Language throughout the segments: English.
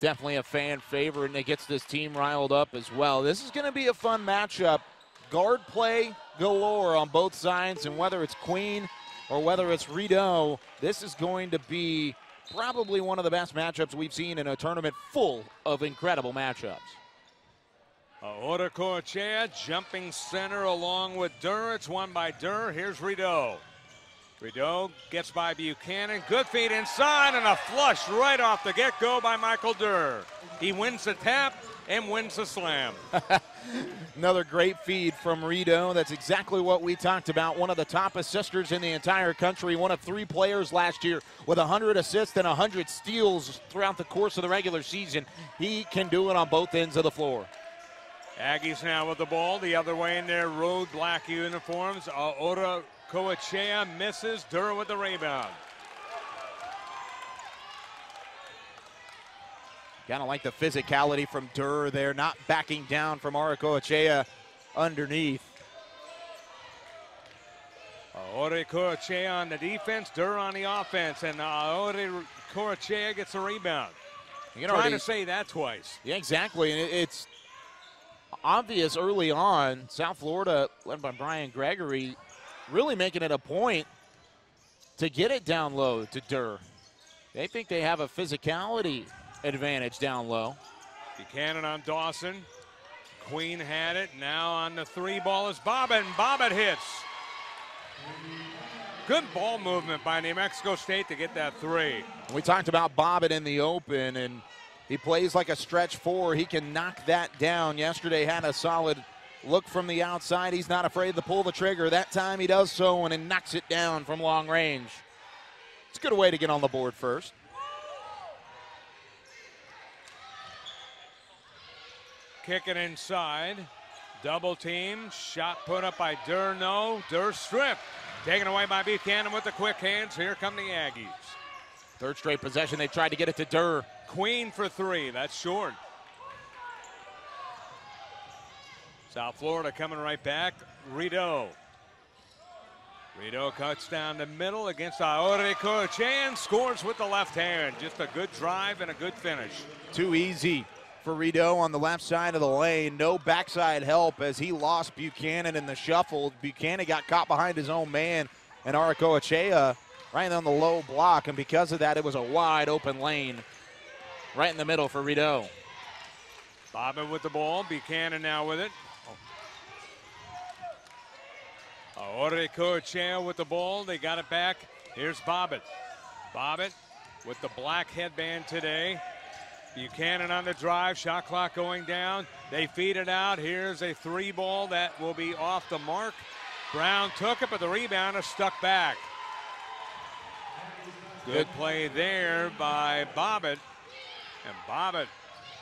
definitely a fan favorite, and it gets this team riled up as well. This is going to be a fun matchup. Guard play galore on both sides, and whether it's Queen or whether it's Rideau, this is going to be probably one of the best matchups we've seen in a tournament full of incredible matchups. Aurrecoechea jumping center along with Durr. It's won by Durr. Here's Rideau. Rideau gets by Buchanan. Good feed inside and a flush right off the get go by Michael Durr. He wins the tap and wins the slam. Another great feed from Rideau. That's exactly what we talked about. One of the top assisters in the entire country. One of three players last year with 100 assists and 100 steals throughout the course of the regular season. He can do it on both ends of the floor. Aggies now with the ball. The other way in their road black uniforms. Uh, Aora Coachea misses. Durr with the rebound. Kind of like the physicality from Durr there, not backing down from Aurrecoechea underneath. Aurrecoechea on the defense, Durr on the offense, and uh, Aore Corachea gets a rebound. You can Trying to say that twice. Yeah, exactly. And it's obvious early on, South Florida, led by Brian Gregory, really making it a point to get it down low to Durr. They think they have a physicality advantage down low. Buchanan on Dawson. Queen had it. Now on the three ball is Bobbitt, and Bobbitt hits. Good ball movement by New Mexico State to get that three. We talked about Bobbitt in the open, and he plays like a stretch four. He can knock that down. Yesterday had a solid look from the outside. He's not afraid to pull the trigger. That time he does so and he knocks it down from long range. It's a good way to get on the board first. Kicking inside. Double team. Shot put up by Durr. No. Durr strip. Taken away by Buchanan with the quick hands. Here come the Aggies. Third straight possession. They tried to get it to Durr. Queen for three. That's short. South Florida coming right back. Rideau. Rideau cuts down the middle against Aurrecoechea. Scores with the left hand. Just a good drive and a good finish. Too easy for Rideau on the left side of the lane. No backside help as he lost Buchanan in the shuffle. Buchanan got caught behind his own man, and Aurrecoechea right on the low block, and because of that, it was a wide open lane right in the middle for Rideau. Bobbitt with the ball. Buchanan now with it. Aore with the ball. They got it back. Here's Bobbitt. Bobbitt with the black headband today. Buchanan on the drive, shot clock going down. They feed it out. Here's a three ball that will be off the mark. Brown took it, but the rebound is stuck back. Good play there by Bobbitt. And Bobbitt,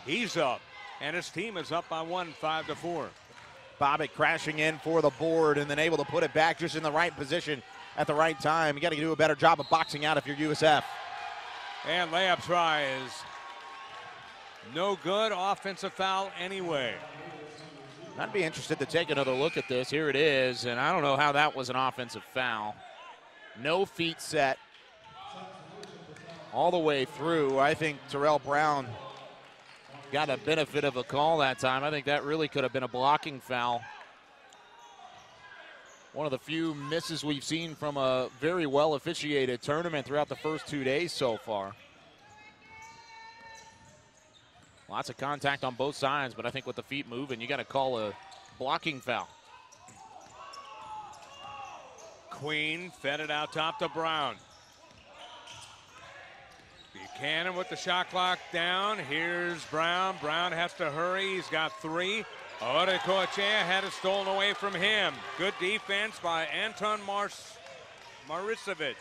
he's up. And his team is up by one, five to four. Bobbitt crashing in for the board and then able to put it back just in the right position at the right time. You got to do a better job of boxing out if you're USF. And layup tries no good. Offensive foul anyway. I'd be interested to take another look at this. Here it is, and I don't know how that was an offensive foul. No feet set all the way through. I think Terrell Brown got a benefit of a call that time. I think that really could have been a blocking foul. One of the few misses we've seen from a very well officiated tournament throughout the first two days so far. Lots of contact on both sides, but I think with the feet moving, you got to call a blocking foul. Queen fed it out top to Brown. Buchanan with the shot clock down. Here's Brown. Brown has to hurry. He's got three. Aurrecoechea had it stolen away from him. Good defense by Anton Mars. Maricevic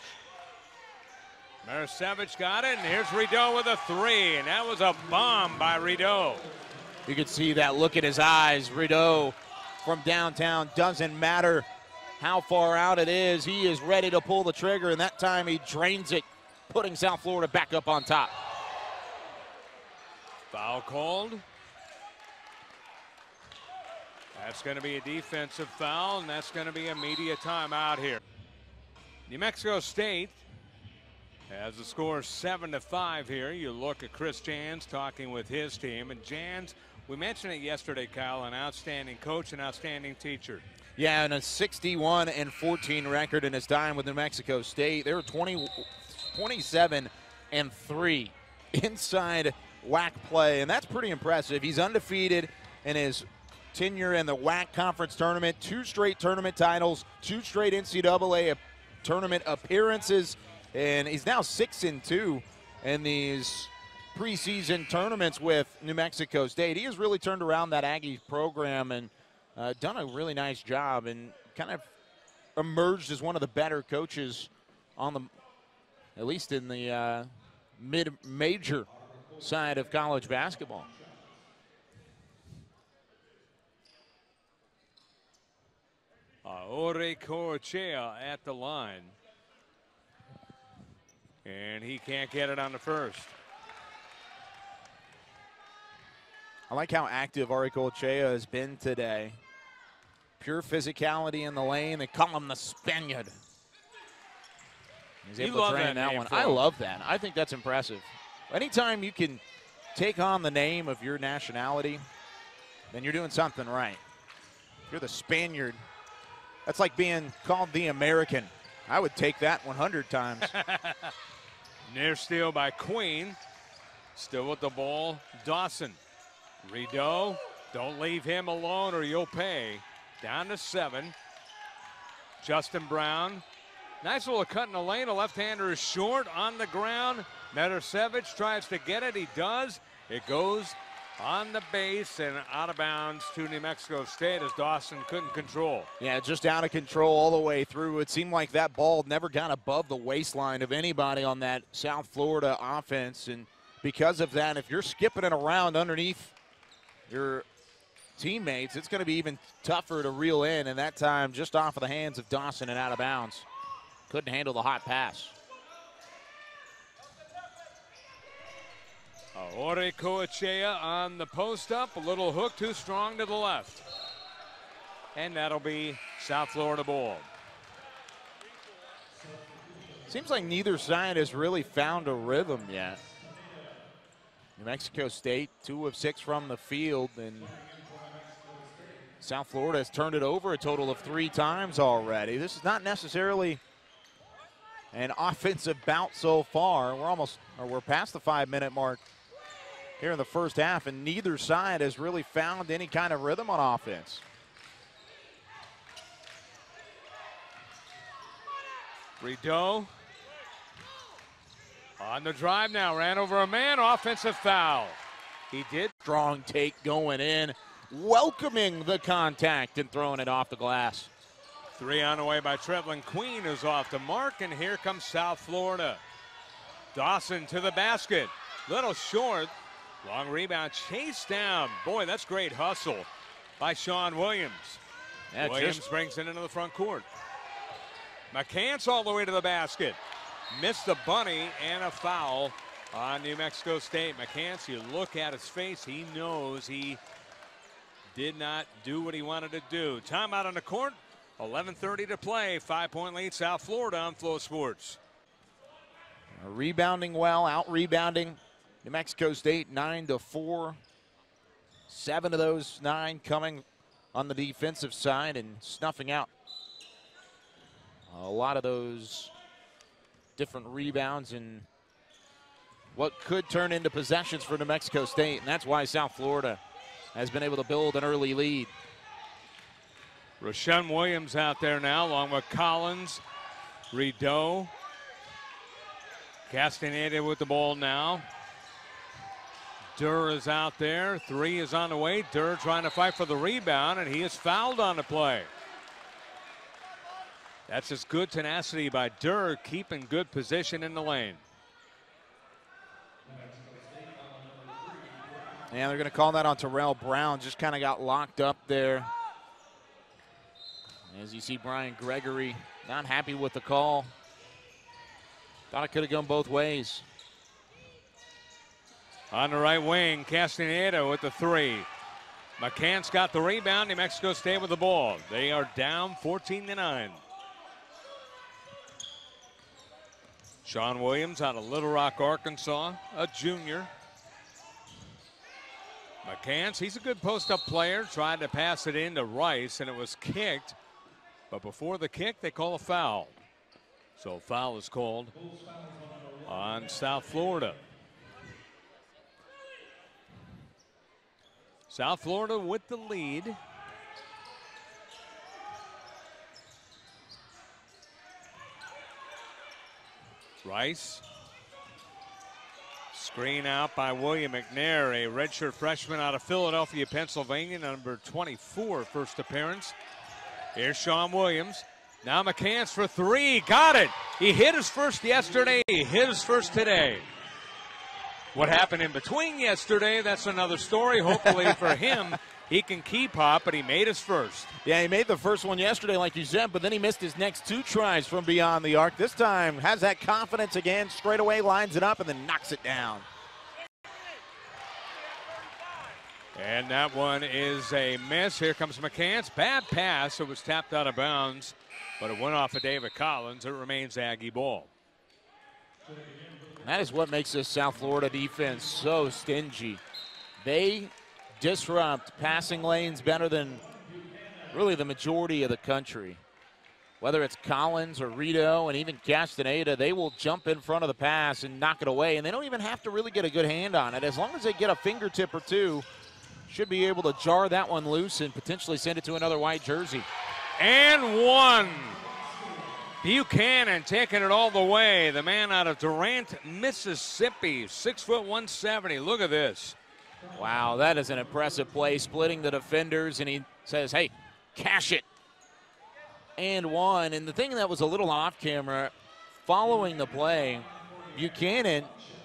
got it, and here's Rideau with a three, and that was a bomb by Rideau. You can see that look in his eyes. Rideau from downtown doesn't matter how far out it is. He is ready to pull the trigger, and that time he drains it, putting South Florida back up on top. Foul called. That's going to be a defensive foul, and that's going to be a media timeout here. New Mexico State has the score is seven to five here, you look at Chris Jans talking with his team, and Jans, we mentioned it yesterday, Kyle, an outstanding coach, an outstanding teacher. Yeah, and a 61 and 14 record in his time with New Mexico State. They were 20, 27 and 3 inside WAC play, and that's pretty impressive. He's undefeated in his tenure in the WAC conference tournament, two straight tournament titles, two straight NCAA tournament appearances, and he's now six and two in these preseason tournaments with New Mexico State. He has really turned around that Aggie program and uh, done a really nice job and kind of emerged as one of the better coaches on the, at least in the uh, mid-major side of college basketball. Aurrecoechea at the line. And he can't get it on the first. I like how active Aurrecoechea has been today. Pure physicality in the lane. They call him the Spaniard. He's able you to that, train that one. I love that. I think that's impressive. Anytime you can take on the name of your nationality, then you're doing something right. If you're the Spaniard, that's like being called the American. I would take that 100 times. Near steal by Queen. Still with the ball, Dawson. Rideau, don't leave him alone or you'll pay. Down to seven. Justin Brown. Nice little cut in the lane. A left-hander is short on the ground. Maricevic tries to get it. He does. It goes on the base and out of bounds to New Mexico State as Dawson couldn't control. Yeah, just out of control all the way through. It seemed like that ball never got above the waistline of anybody on that South Florida offense. And because of that, if you're skipping it around underneath your teammates, it's going to be even tougher to reel in. And that time, just off of the hands of Dawson and out of bounds. Couldn't handle the hot pass. Uh, Aurrecoechea on the post up. A little hook too strong to the left. And that'll be South Florida ball. Seems like neither side has really found a rhythm yet. New Mexico State, two of six from the field, and South Florida has turned it over a total of three times already. This is not necessarily an offensive bout so far. We're almost, or we're past the five minute mark here in the first half, and neither side has really found any kind of rhythm on offense. Rideau on the drive now, ran over a man, offensive foul. He did. Strong take going in, welcoming the contact and throwing it off the glass. Three on the way by Trevelin Queen, is off the mark, and here comes South Florida. Dawson to the basket. Little short. Long rebound, chase down. Boy, that's great hustle by Sean Williams. Yeah, Williams just- brings it into the front court. McCants all the way to the basket. Missed the bunny and a foul on New Mexico State. McCants, you look at his face, he knows he did not do what he wanted to do. Timeout on the court. 11.30 to play. Five point lead, South Florida on FloSports. Rebounding well, out rebounding. New Mexico State nine to four. Seven of those nine coming on the defensive side and snuffing out a lot of those different rebounds and what could turn into possessions for New Mexico State, and that's why South Florida has been able to build an early lead. Rashawn Williams out there now, along with Collins, Rideau. Castaneda with the ball now. Durr is out there. Three is on the way. Durr trying to fight for the rebound, and he is fouled on the play. That's just good tenacity by Durr, keeping good position in the lane. And they're going to call that on Terrell Brown. Just kind of got locked up there. As you see, Brian Gregory not happy with the call. Thought it could have gone both ways. On the right wing, Castaneda with the three. McCants got the rebound. New Mexico State with the ball. They are down 14 to 9. Sean Williams out of Little Rock, Arkansas, a junior. McCants, he's a good post up player, tried to pass it into Rice, and it was kicked. But before the kick, they call a foul. So foul is called on South Florida. South Florida with the lead. Rice. Screen out by William McNair, a redshirt freshman out of Philadelphia, Pennsylvania, number 24, first appearance. Here's Sean Williams. Now McCants for three. Got it. He hit his first yesterday. He hit his first today. What happened in between yesterday, that's another story. Hopefully for him, he can keep up, but he made his first. Yeah, he made the first one yesterday, like you said, but then he missed his next two tries from beyond the arc. This time has that confidence again, straight away lines it up, and then knocks it down. And that one is a miss. Here comes McCants. Bad pass. It was tapped out of bounds, but it went off of David Collins. It remains Aggie ball. That is what makes this South Florida defense so stingy. They disrupt passing lanes better than really the majority of the country. Whether it's Collins or Rideau and even Castaneda, they will jump in front of the pass and knock it away, and they don't even have to really get a good hand on it. As long as they get a fingertip or two, should be able to jar that one loose and potentially send it to another white jersey. And one. Buchanan taking it all the way. The man out of Durant, Mississippi, six foot 170. Look at this. Wow, that is an impressive play, splitting the defenders, and he says, hey, cash it. And one. And the thing that was a little off camera, following the play, Buchanan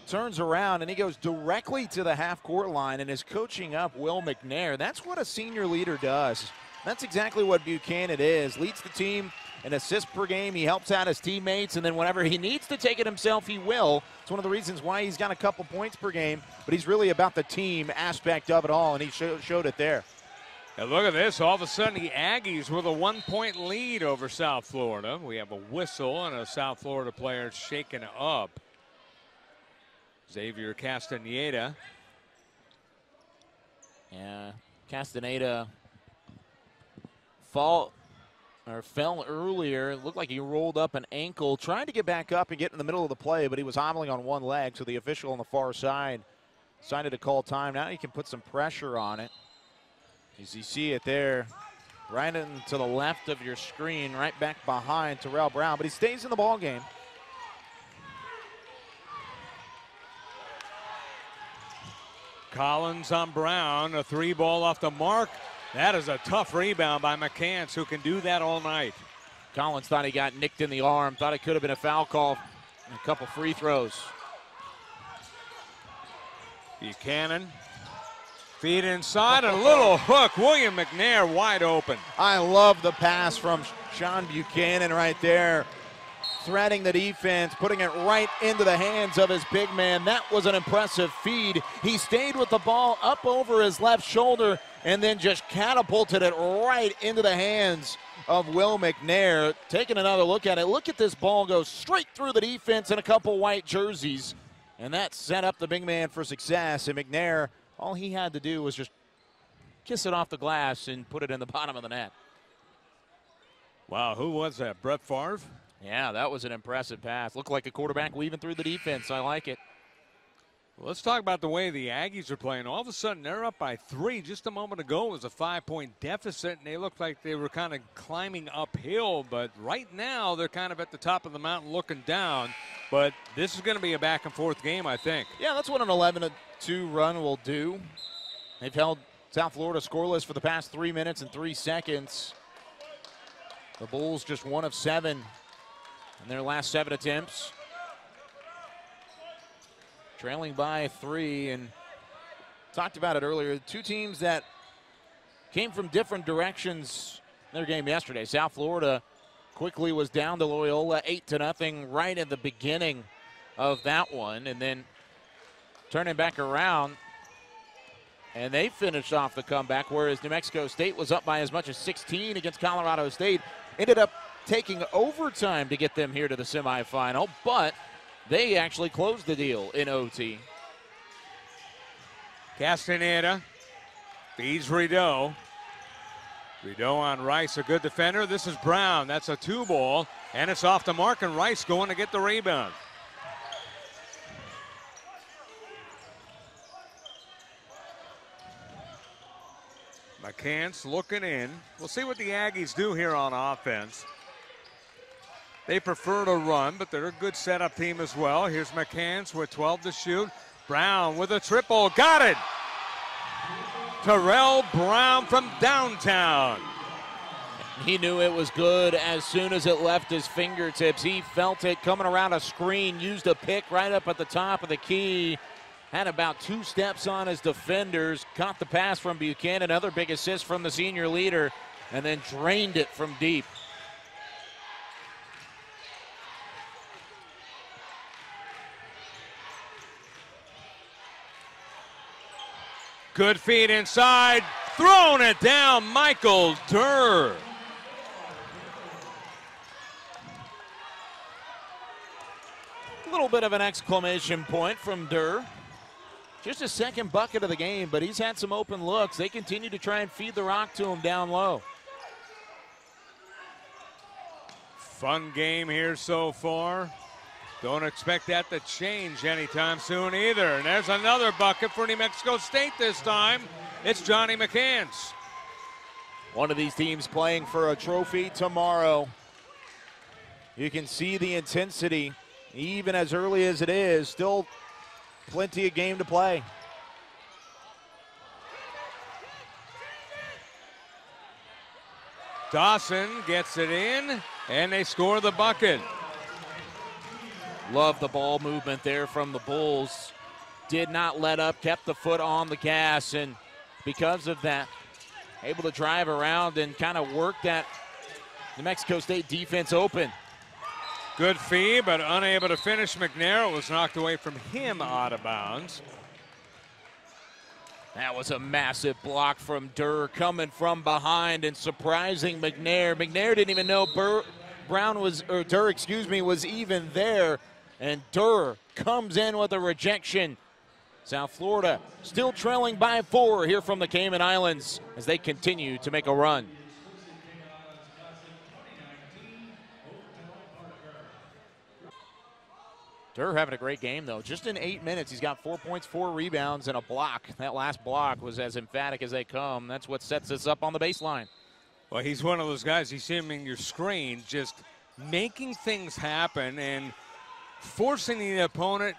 turns around and he goes directly to the half court line and is coaching up Will McNair. That's what a senior leader does. That's exactly what Buchanan is. Leads the team in assists per game. He helps out his teammates, and then whenever he needs to take it himself, he will. It's one of the reasons why he's got a couple points per game, but he's really about the team aspect of it all, and he showed it there. And look at this. All of a sudden, the Aggies with a one point lead over South Florida. We have a whistle and a South Florida player shaken up. Xavier Castaneda. Yeah, Castaneda fall or fell earlier. It looked like he rolled up an ankle, trying to get back up and get in the middle of the play, but he was hobbling on one leg. So the official on the far side decided to call time. Now he can put some pressure on it. As you see it there, right into the left of your screen, right back behind Terrell Brown, but he stays in the ball game. Collins on Brown, a three ball off the mark. That is a tough rebound by McCants, who can do that all night. Collins thought he got nicked in the arm, thought it could have been a foul call, a couple free throws. Buchanan, feet inside, a little hook. William McNair wide open. I love the pass from Sean Buchanan right there threading the defense, putting it right into the hands of his big man. That was an impressive feed. He stayed with the ball up over his left shoulder and then just catapulted it right into the hands of Will McNair. Taking another look at it, look at this ball go straight through the defense in a couple white jerseys. And that set up the big man for success. And McNair, all he had to do was just kiss it off the glass and put it in the bottom of the net. Wow, who was that? Brett Favre? Yeah, that was an impressive pass. Looked like a quarterback weaving through the defense. I like it. Well, let's talk about the way the Aggies are playing. All of a sudden, they're up by three. Just a moment ago, it was a five point deficit, and they looked like they were kind of climbing uphill. But right now, they're kind of at the top of the mountain looking down. But this is going to be a back and forth game, I think. Yeah, that's what an 11 2 run will do. They've held South Florida scoreless for the past three minutes and three seconds. The Bulls just one of seven in their last seven attempts. Trailing by three, and talked about it earlier. Two teams that came from different directions in their game yesterday. South Florida quickly was down to Loyola, eight to nothing, right at the beginning of that one, and then turning back around, and they finished off the comeback. Whereas New Mexico State was up by as much as 16 against Colorado State, ended up taking overtime to get them here to the semifinal, but they actually closed the deal in OT. Castaneda feeds Rideau. Rideau on Rice, a good defender. This is Brown. That's a two ball, and it's off the mark, and Rice going to get the rebound. McCants looking in. We'll see what the Aggies do here on offense. They prefer to run, but they're a good setup team as well. Here's McCants with 12 to shoot. Brown with a triple. Got it! Terrell Brown from downtown. He knew it was good as soon as it left his fingertips. He felt it coming around a screen, used a pick right up at the top of the key. Had about two steps on his defenders, caught the pass from Buchanan, another big assist from the senior leader, and then drained it from deep. Good feed inside, throwing it down, Michael Durr. A little bit of an exclamation point from Durr. Just a second bucket of the game, but he's had some open looks. They continue to try and feed the rock to him down low. Fun game here so far. Don't expect that to change anytime soon either. And there's another bucket for New Mexico State this time. It's Johnny McCants. One of these teams playing for a trophy tomorrow. You can see the intensity, even as early as it is. Still plenty of game to play. Dawson gets it in, and they score the bucket. Love the ball movement there from the Bulls. Did not let up, kept the foot on the gas, and because of that, able to drive around and kind of work that New Mexico State defense open. Good fee, but unable to finish. McNair was knocked away from him out of bounds. That was a massive block from Durr coming from behind and surprising McNair. McNair didn't even know Burr, Brown was, or Durr, excuse me, was even there. And Durr comes in with a rejection. South Florida still trailing by four here from the Cayman Islands as they continue to make a run. Durr having a great game, though. Just in eight minutes, he's got four points, four rebounds, and a block. That last block was as emphatic as they come. That's what sets us up on the baseline. Well, he's one of those guys, you see him in your screen, just making things happen and forcing the opponent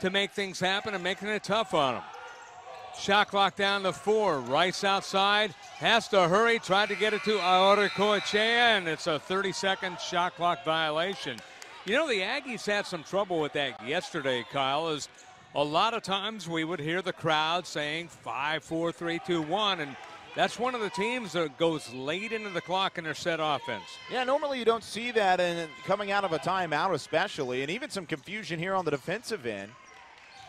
to make things happen and making it tough on him. Shot clock down to four. Rice outside. Has to hurry. Tried to get it to Aurrecoechea, and it's a 30 second shot clock violation. You know, the Aggies had some trouble with that yesterday, Kyle, as a lot of times we would hear the crowd saying five, four, three, two, one, and that's one of the teams that goes late into the clock in their set offense. Yeah, normally you don't see that and coming out of a timeout, especially, and even some confusion here on the defensive end.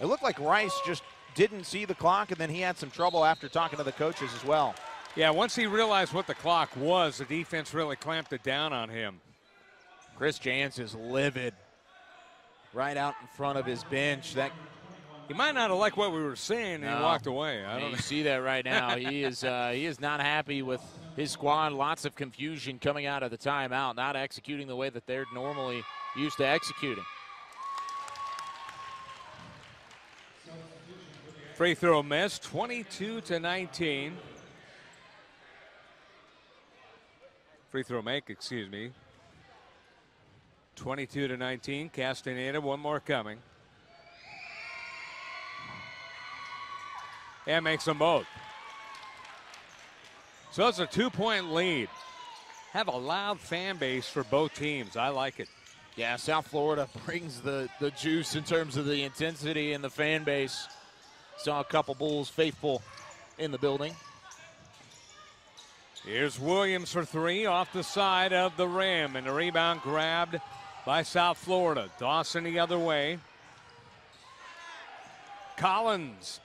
It looked like Rice just didn't see the clock, and then he had some trouble after talking to the coaches as well. Yeah, once he realized what the clock was, the defense really clamped it down on him. Chris Jans is livid right out in front of his bench. That he might not have liked what we were saying, and no. he walked away. I don't you see that right now. he is uh, he is not happy with his squad. Lots of confusion coming out of the timeout, not executing the way that they're normally used to executing. Free throw miss, 22 to 19. Free throw make, excuse me. 22 to 19. Castaneda, one more coming. And makes them both. So it's a two point lead. Have a loud fan base for both teams. I like it. Yeah, South Florida brings the, the juice in terms of the intensity and the fan base. Saw a couple Bulls faithful in the building. Here's Williams for three off the side of the rim, and the rebound grabbed by South Florida. Dawson the other way. Collins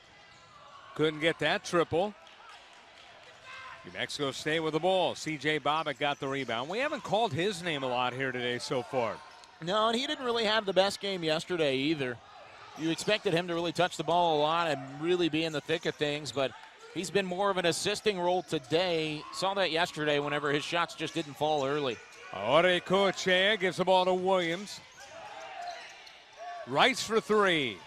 couldn't get that triple. New Mexico State with the ball. CJ Bobbitt got the rebound. We haven't called his name a lot here today so far. No, and he didn't really have the best game yesterday either. You expected him to really touch the ball a lot and really be in the thick of things, but he's been more of an assisting role today. Saw that yesterday whenever his shots just didn't fall early. Aurrecoechea gives the ball to Williams. Rice for three.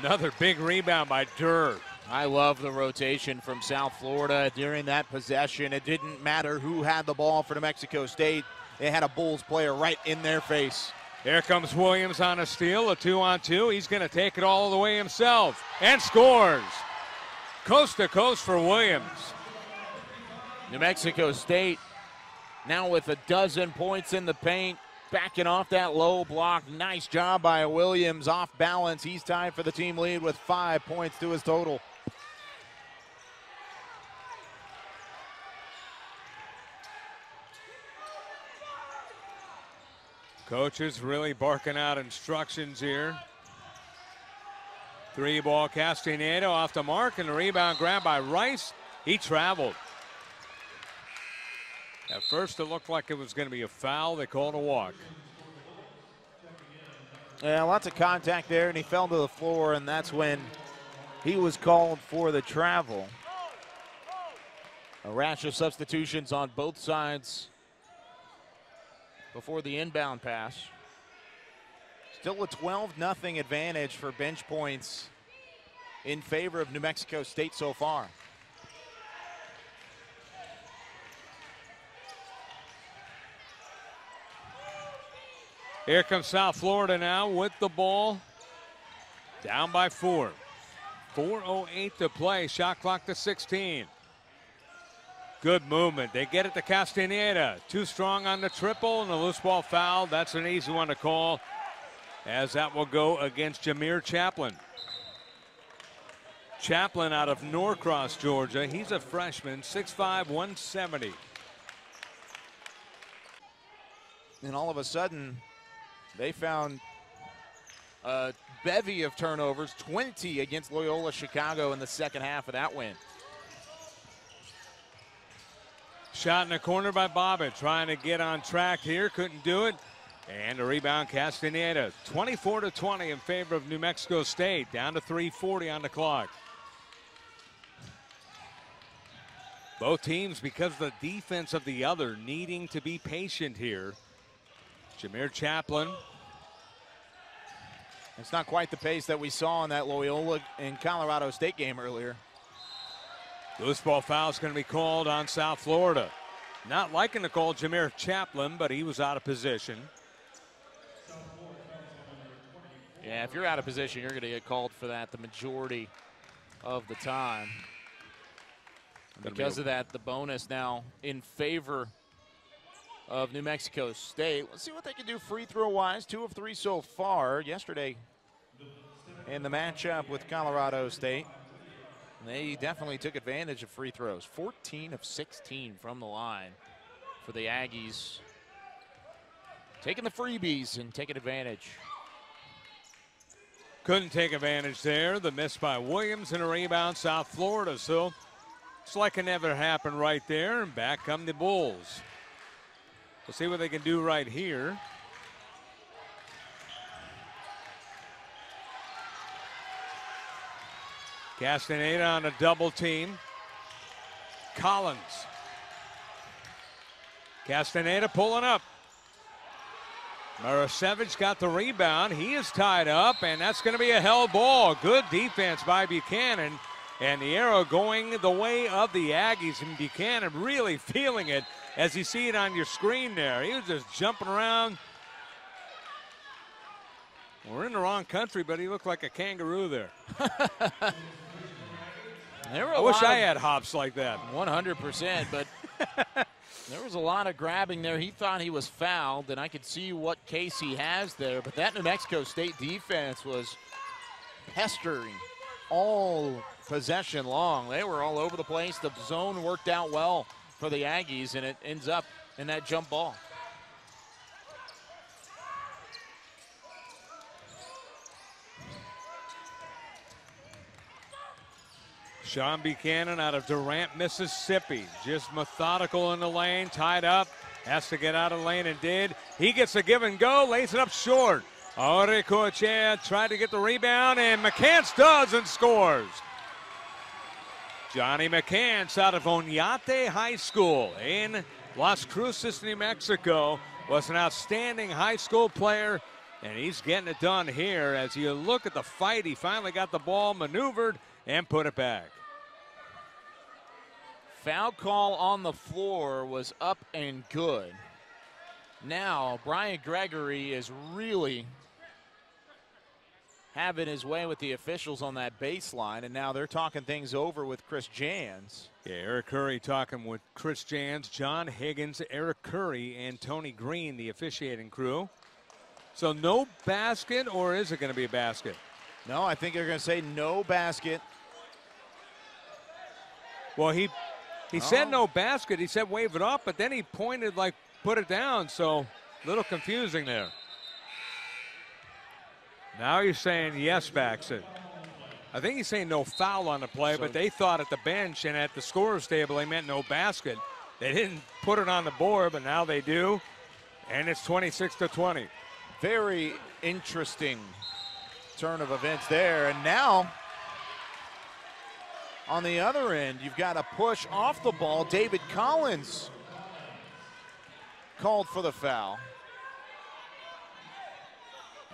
Another big rebound by Durr. I love the rotation from South Florida during that possession. It didn't matter who had the ball for New Mexico State. They had a Bulls player right in their face. Here comes Williams on a steal, a two on two. He's going to take it all the way himself and scores. Coast to coast for Williams. New Mexico State now with a dozen points in the paint, backing off that low block. Nice job by Williams off balance. He's tied for the team lead with five points to his total. Coaches really barking out instructions here. Three ball Castaneda off the mark and the rebound grab by Rice. He traveled. At first, it looked like it was going to be a foul. They called a walk. Yeah, lots of contact there, and he fell to the floor, and that's when he was called for the travel. A rash of substitutions on both sides before the inbound pass. Still a 12 0 advantage for bench points in favor of New Mexico State so far. Here comes South Florida now with the ball. Down by four. 4.08 to play. Shot clock to 16. Good movement. They get it to Castaneda. Too strong on the triple and the loose ball foul. That's an easy one to call as that will go against Jameer Chaplin. Chaplin out of Norcross, Georgia. He's a freshman, 6'5", 170. And all of a sudden, they found a bevy of turnovers, 20 against Loyola Chicago in the second half of that win. Shot in the corner by Bobbitt, trying to get on track here, couldn't do it. And a rebound, Castaneda. 24 to 20 in favor of New Mexico State, down to 3:40 on the clock. Both teams, because of the defense of the other, needing to be patient here. Jameer Chaplin. It's not quite the pace that we saw in that Loyola and Colorado State game earlier. Loose ball foul is going to be called on South Florida. Not liking to call Jameer Chaplin, but he was out of position. Yeah, if you're out of position, you're going to get called for that the majority of the time. Because of that, the bonus now in favor of New Mexico State. Let's see what they can do free throw wise. Two of three so far. Yesterday in the matchup with Colorado State. They definitely took advantage of free throws. 14 of 16 from the line for the Aggies. Taking the freebies and taking advantage. Couldn't take advantage there. The miss by Williams and a rebound, South Florida. So it's like it never happened right there. And back come the Bulls. We'll see what they can do right here. Castaneda on a double team. Collins. Castaneda pulling up. Maricevic got the rebound. He is tied up, and that's going to be a held ball. Good defense by Buchanan. And the arrow going the way of the Aggies. And Buchanan really feeling it as you see it on your screen there. He was just jumping around. We're in the wrong country, but he looked like a kangaroo there. there I wish I had hops like that. 100%, but there was a lot of grabbing there. He thought he was fouled, and I could see what case he has there. But that New Mexico State defense was pestering all possession long. They were all over the place. The zone worked out well for the Aggies, and it ends up in that jump ball. Sean Buchanan out of Durant, Mississippi. Just methodical in the lane, tied up, Has to get out of lane and did. He gets a give and go, lays it up short. Aurrecoechea tried to get the rebound, and McCants does and scores. Johnny McCants out of Oñate High School in Las Cruces, New Mexico, was an outstanding high school player, and he's getting it done here. As you look at the fight, he finally got the ball maneuvered and put it back. Foul call on the floor was up and good. Now, Brian Gregory is really having his way with the officials on that baseline, and now they're talking things over with Chris Jans. Yeah, Eric Curry talking with Chris Jans, John Higgins, Eric Curry, and Tony Green, the officiating crew. So no basket, or is it going to be a basket? No, I think they're going to say no basket. Well, he he oh. said no basket. He said wave it off, but then he pointed like put it down. So a little confusing there. Now he's saying yes it. I think he's saying no foul on the play, so, but they thought at the bench and at the scorer's table they meant no basket. They didn't put it on the board, but now they do. And it's 26 to 20. Very interesting turn of events there. And now on the other end, you've got a push off the ball. David Collins called for the foul.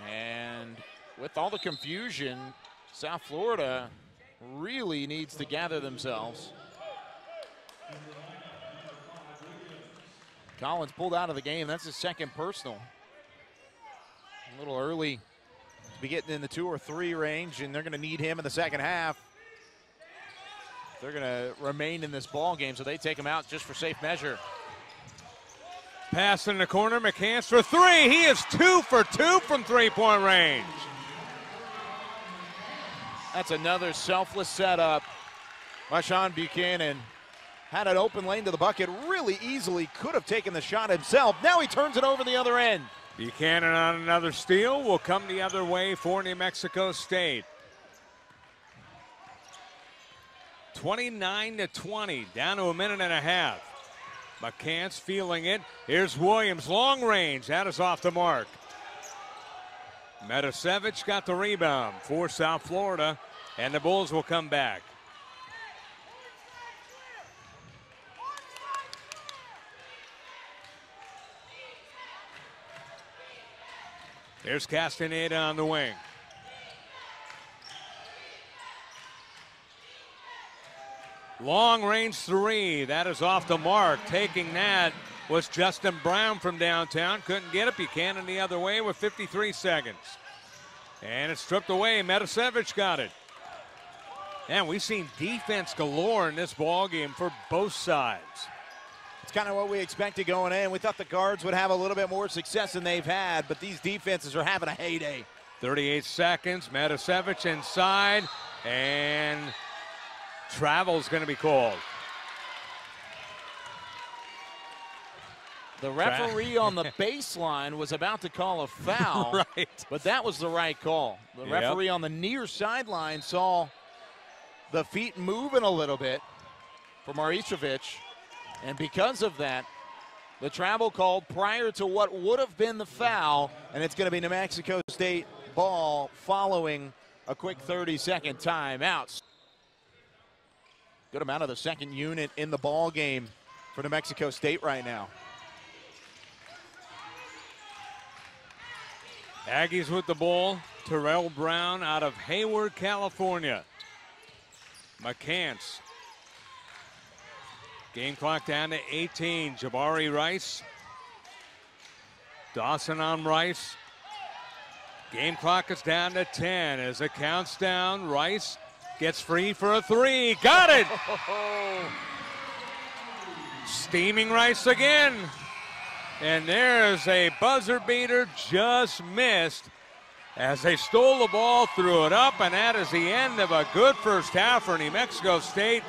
And with all the confusion, South Florida really needs to gather themselves. Collins pulled out of the game. That's his second personal. A little early to be getting in the two or three range, and they're going to need him in the second half. They're going to remain in this ball game, so they take him out just for safe measure. Pass in the corner, McCants for three. He is two for two from three-point range. That's another selfless setup by Sean Buchanan. Had an open lane to the bucket, really easily could have taken the shot himself. Now he turns it over the other end. Buchanan on another steal will come the other way for New Mexico State. 29 to 20, down to a minute and a half. McCants feeling it. Here's Williams, long range. That is off the mark. Maricevic got the rebound for South Florida, and the Bulls will come back. There's Castaneda on the wing. Long range three. That is off the mark. Taking that was Justin Brown from downtown. Couldn't get it. Buchanan the other way with 53 seconds. And it's stripped away. Maricevic got it. And we've seen defense galore in this ball game for both sides. It's kind of what we expected going in. We thought the guards would have a little bit more success than they've had, but these defenses are having a heyday. 38 seconds. Maricevic inside. And travel is going to be called. The referee on the baseline was about to call a foul, right. but that was the right call. The yep. referee on the near sideline saw the feet moving a little bit for Maricevic, and because of that, the travel called prior to what would have been the foul, and it's going to be New Mexico State ball following a quick 30-second timeout. Good amount of the second unit in the ball game for New Mexico State right now. Aggies with the ball. Terrell Brown out of Hayward, California. McCants. Game clock down to 18. Jabari Rice. Dawson on Rice. Game clock is down to 10 as it counts down. Rice gets free for a three. Got it! Steaming Rice again. And there's a buzzer beater just missed as they stole the ball, threw it up, and that is the end of a good first half for New Mexico State.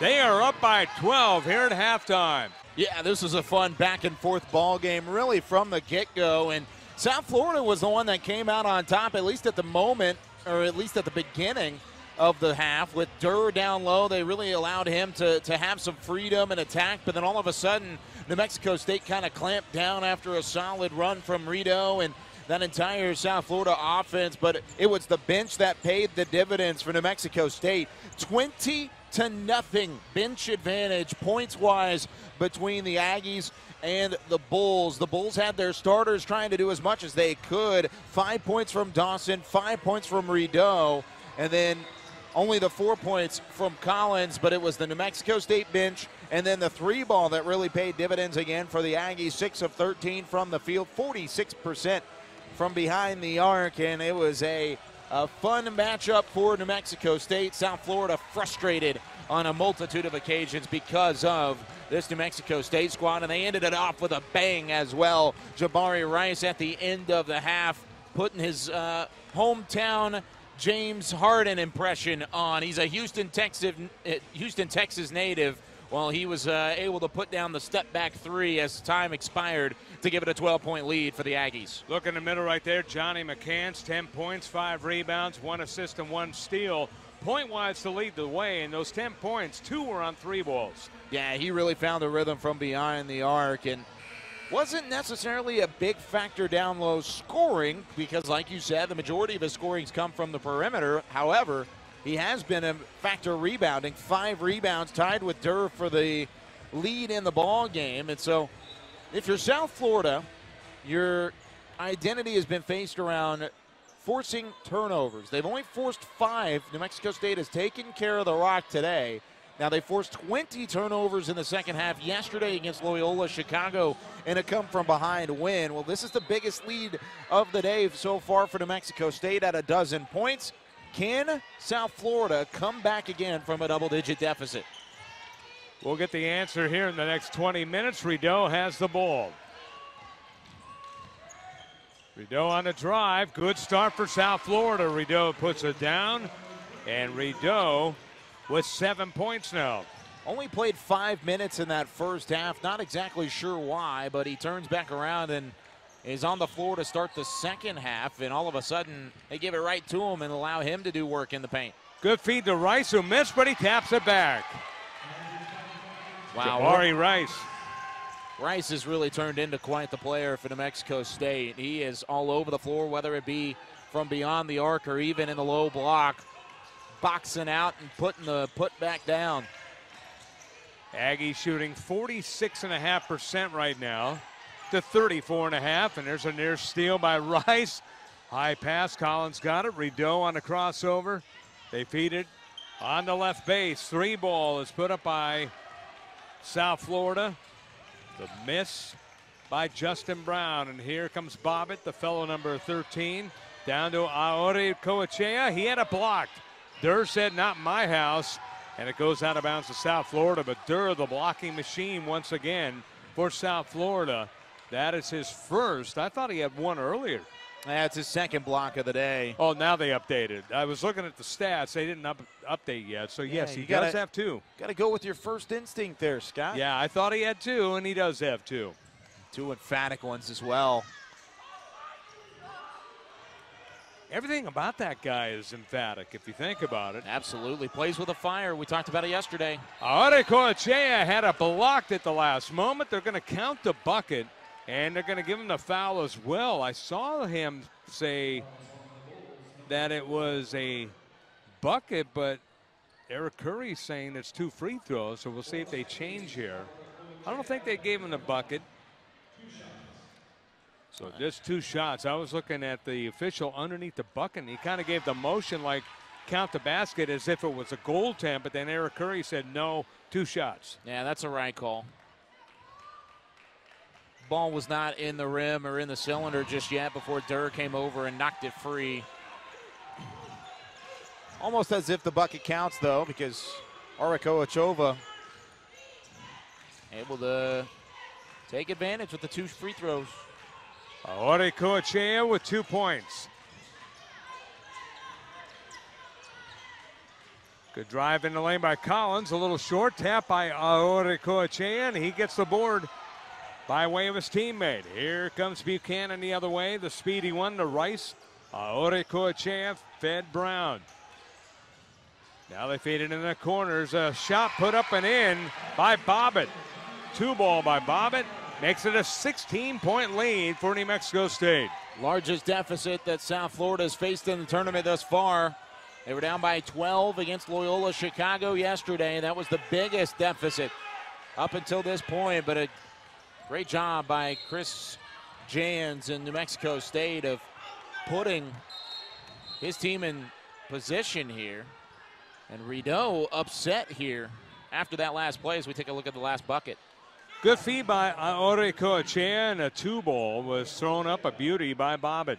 They are up by 12 here at halftime. Yeah, this is a fun back and forth ball game, really from the get go. And South Florida was the one that came out on top, at least at the moment, or at least at the beginning. Of the half with Durr down low. They really allowed him to, to have some freedom and attack, but then all of a sudden, New Mexico State kind of clamped down after a solid run from Rideau and that entire South Florida offense. But it was the bench that paid the dividends for New Mexico State. 20 to nothing bench advantage points wise between the Aggies and the Bulls. The Bulls had their starters trying to do as much as they could. Five points from Dawson, five points from Rideau, and then only the four points from Collins, but it was the New Mexico State bench and then the three ball that really paid dividends again for the Aggies. Six of 13 from the field, 46% from behind the arc, and it was a, a fun matchup for New Mexico State. South Florida frustrated on a multitude of occasions because of this New Mexico State squad, and they ended it off with a bang as well. Jabari Rice at the end of the half putting his uh, hometown James Harden impression on. He's a Houston, Texas, uh, Houston, Texas native. Well, he was uh, able to put down the step back three as time expired to give it a 12 point lead for the Aggies. Look in the middle right there. Johnny McCants, 10 points, five rebounds, one assist, and one steal. Point wise to lead the way, and those 10 points, two were on three balls. Yeah, he really found the rhythm from behind the arc and wasn't necessarily a big factor down low scoring because, like you said, the majority of his scorings come from the perimeter. However, he has been a factor rebounding, five rebounds, tied with Durr for the lead in the ball game. And so, if you're South Florida, your identity has been faced around forcing turnovers. They've only forced five. New Mexico State has taken care of the rock today. Now, they forced 20 turnovers in the second half yesterday against Loyola Chicago in a come from behind win. Well, this is the biggest lead of the day so far for New Mexico State at a dozen points. Can South Florida come back again from a double digit deficit? We'll get the answer here in the next 20 minutes. Rideau has the ball. Rideau on the drive. Good start for South Florida. Rideau puts it down. And Rideau with seven points now. Only played five minutes in that first half. Not exactly sure why, but he turns back around and is on the floor to start the second half. And all of a sudden, they give it right to him and allow him to do work in the paint. Good feed to Rice, who missed, but he taps it back. Wow. Jabari Rice. Rice has really turned into quite the player for New Mexico State. He is all over the floor, whether it be from beyond the arc or even in the low block, boxing out and putting the put back down. Aggie shooting 46.5% right now to 34.5, and there's a near steal by Rice. High pass, Collins got it. Rideau on the crossover. They feed it on the left base. Three ball is put up by South Florida. The miss by Justin Brown. And here comes Bobbitt, the fellow number 13, down to Aurrecoechea. He had it blocked. Durr said, not my house. And it goes out of bounds to South Florida. But Durr, the blocking machine once again for South Florida. That is his first. I thought he had one earlier. That's his second block of the day. Oh, now they updated. I was looking at the stats. They didn't up, update yet. So, yes, he you gotta- does have two. Got to go with your first instinct there, Scott. Yeah, I thought he had two, and he does have two. Two emphatic ones as well. Everything about that guy is emphatic if you think about it. Absolutely. Plays with a fire. We talked about it yesterday. Aurrecoechea had it blocked at the last moment. They're going to count the bucket, and they're going to give him the foul as well. I saw him say that it was a bucket, but Eric Curry's saying it's two free throws, so we'll see if they change here. I don't think they gave him the bucket. So just two shots. I was looking at the official underneath the bucket, and he kind of gave the motion like count the basket as if it was a goaltend, but then Eric Curry said no, two shots. Yeah, that's a right call. Ball was not in the rim or in the cylinder just yet before Durr came over and knocked it free. Almost as if the bucket counts, though, because Aurrecoechea able to take advantage with the two free throws. Aurrecoechea with two points. Good drive in the lane by Collins. A little short tap by Aurrecoechea, and he gets the board by way of his teammate. Here comes Buchanan the other way. The speedy one to Rice. Aurrecoechea fed Brown. Now they feed it in the corners. A shot put up and in by Bobbitt. Two ball by Bobbitt makes it a 16 point lead for New Mexico State. Largest deficit that South Florida has faced in the tournament thus far. They were down by 12 against Loyola Chicago yesterday. That was the biggest deficit up until this point, but a great job by Chris Jans in New Mexico State of putting his team in position here. And Rideau upset here after that last play as we take a look at the last bucket. Good feed by Aurrecoechea, and a two ball was thrown up a beauty by Bobbitt.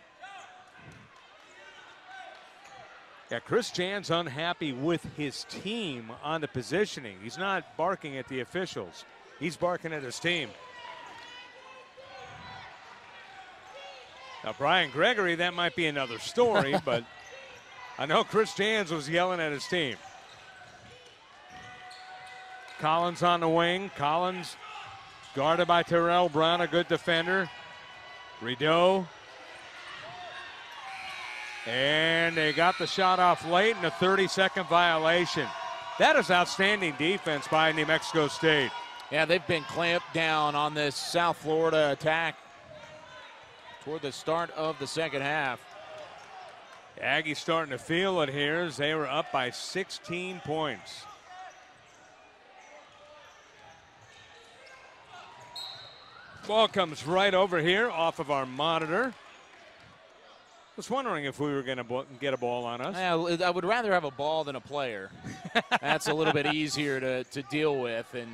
Yeah, Chris Jans unhappy with his team on the positioning. He's not barking at the officials. He's barking at his team. Now, Brian Gregory, that might be another story, but I know Chris Jans was yelling at his team. Collins on the wing. Collins guarded by Terrell Brown, a good defender. Rideau. And they got the shot off late in a 30 second violation. That is outstanding defense by New Mexico State. Yeah, they've been clamped down on this South Florida attack toward the start of the second half. Aggies starting to feel it here as they were up by 16 points. Ball comes right over here off of our monitor. Was wondering if we were going to get a ball on us. Yeah, I would rather have a ball than a player. That's a little bit easier to, to deal with. And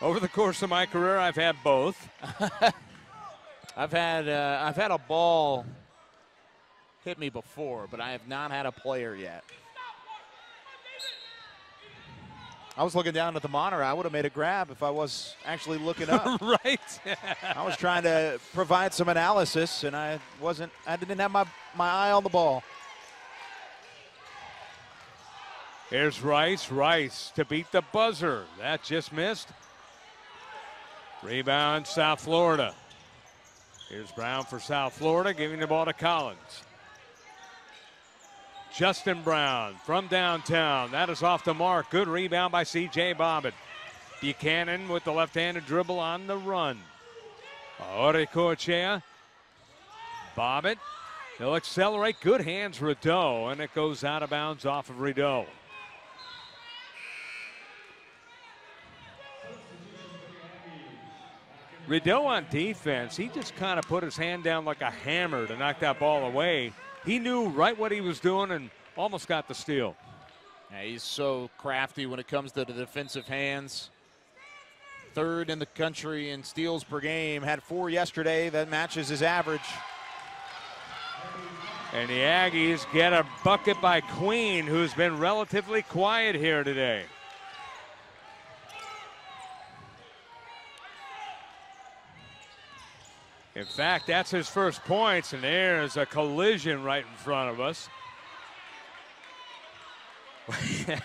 over the course of my career, I've had both. I've had uh, I've had a ball hit me before, but I have not had a player yet. I was looking down at the monitor. I would have made a grab if I was actually looking up. right. I was trying to provide some analysis, and I wasn't. I didn't have my my eye on the ball. Here's Rice. Rice to beat the buzzer. That just missed. Rebound, South Florida. Here's Brown for South Florida, giving the ball to Collins. Justin Brown from downtown. That is off the mark. Good rebound by C.J. Bobbitt. Buchanan with the left-handed dribble on the run. Aurrecoechea. Bobbitt. He'll accelerate. Good hands, Rideau, and it goes out of bounds off of Rideau. Rideau on defense, he just kind of put his hand down like a hammer to knock that ball away he knew right what he was doing and almost got the steal. Yeah, he's so crafty when it comes to the defensive hands. Third in the country in steals per game. Had four yesterday. That matches his average. And the Aggies get a bucket by Queen, who's been relatively quiet here today. In fact, that's his first points, and there's a collision right in front of us.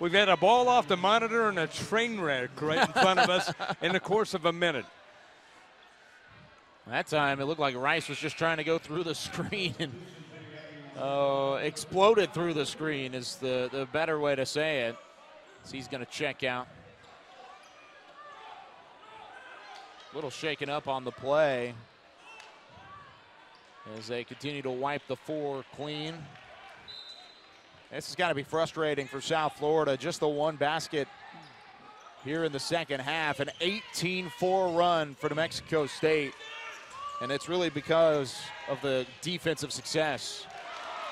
We've had a ball off the monitor and a train wreck right in front of us in the course of a minute. That time, it looked like Rice was just trying to go through the screen and uh, exploded through the screen is the, the better way to say it. So he's going to check out. Little shaken up on the play as they continue to wipe the four clean. This has got to be frustrating for South Florida. Just the one basket here in the second half, an 18-4 run for New Mexico State. And it's really because of the defensive success.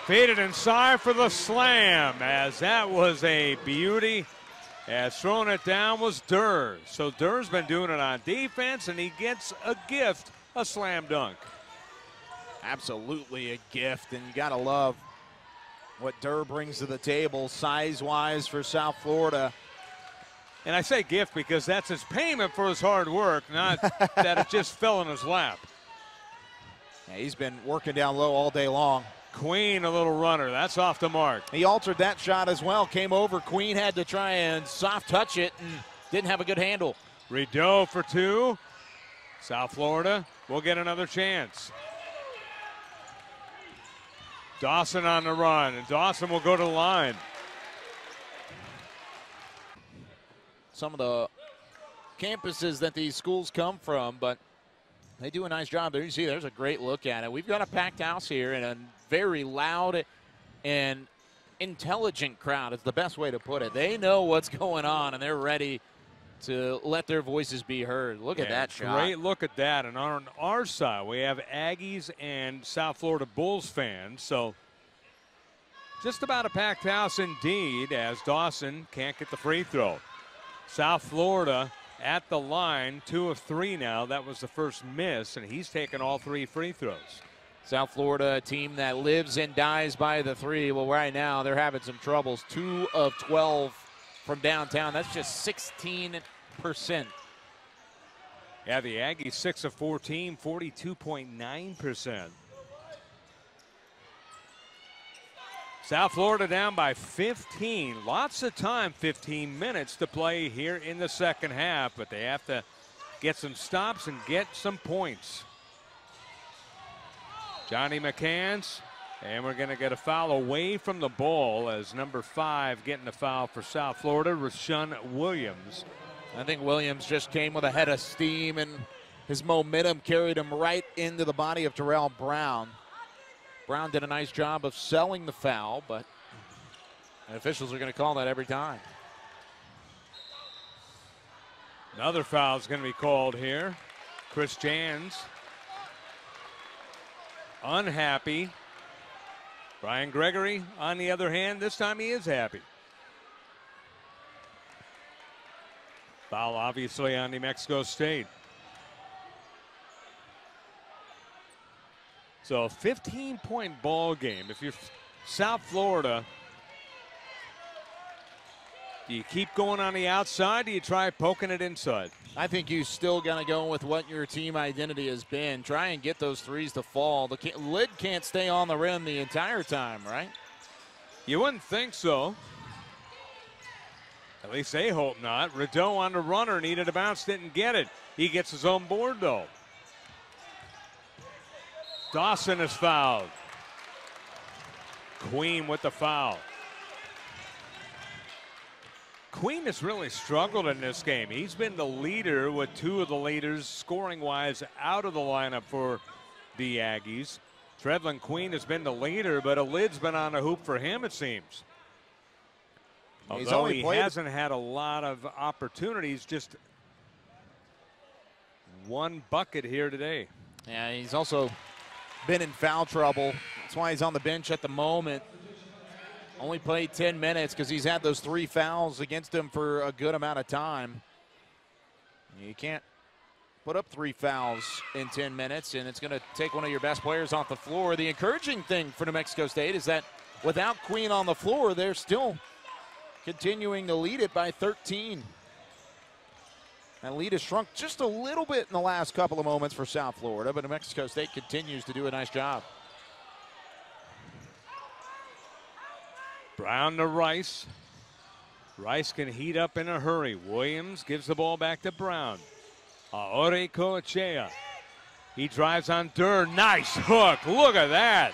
Faded inside for the slam as that was a beauty. As throwing it down was Durr. So Durr's been doing it on defense, and he gets a gift, a slam dunk. Absolutely a gift, and you got to love what Durr brings to the table size-wise for South Florida. And I say gift because that's his payment for his hard work, not that it just fell in his lap. Yeah, he's been working down low all day long. Queen, a little runner. That's off the mark. He altered that shot as well. Came over. Queen had to try and soft touch it and didn't have a good handle. Rideau for two. South Florida will get another chance. Dawson on the run, and Dawson will go to the line. some of the campuses that these schools come from, but they do a nice job. There you see, there's a great look at it. We've got a packed house here and a very loud and intelligent crowd. It's the best way to put it. They know what's going on and they're ready to let their voices be heard. Look yeah, at that shot. Great look at that. And on our side, we have Aggies and South Florida Bulls fans. So just about a packed house indeed as Dawson can't get the free throw. South Florida at the line, two of three now. That was the first miss, and he's taken all three free throws. South Florida, a team that lives and dies by the three. Well, right now they're having some troubles. Two of 12 from downtown. That's just 16%. Yeah, the Aggies 6 of 14, 42.9%. South Florida down by 15. Lots of time, 15 minutes to play here in the second half, but they have to get some stops and get some points. Johnny McCants, and we're going to get a foul away from the ball as number five getting the foul for South Florida, Rashawn Williams. I think Williams just came with a head of steam, and his momentum carried him right into the body of Terrell Brown. Brown did a nice job of selling the foul, but officials are going to call that every time. Another foul is going to be called here. Chris Jans unhappy. Brian Gregory, on the other hand, this time he is happy. Foul obviously on New Mexico State. So a 15 point ball game. If you're South Florida, do you keep going on the outside? Do you try poking it inside? I think you still got to go with what your team identity has been. Try and get those threes to fall. The lid can't stay on the rim the entire time, right? You wouldn't think so. At least they hope not. Rideau on the runner needed a bounce, didn't get it. He gets his own board though. Dawson is fouled. Queen with the foul. Queen has really struggled in this game. He's been the leader with two of the leaders scoring wise out of the lineup for the Aggies. Trevelin Queen has been the leader, but a lid's been on the hoop for him, it seems. He's Although he hasn't had a lot of opportunities, just one bucket here today. Yeah, he's also been in foul trouble. That's why he's on the bench at the moment. Only played 10 minutes because he's had those three fouls against him for a good amount of time. You can't put up three fouls in 10 minutes, and it's going to take one of your best players off the floor. The encouraging thing for New Mexico State is that without Queen on the floor, they're still continuing to lead it by 13. That lead has shrunk just a little bit in the last couple of moments for South Florida, but New Mexico State continues to do a nice job. Brown to Rice. Rice can heat up in a hurry. Williams gives the ball back to Brown. Aurrecoechea. He drives on Durr. Nice hook. Look at that.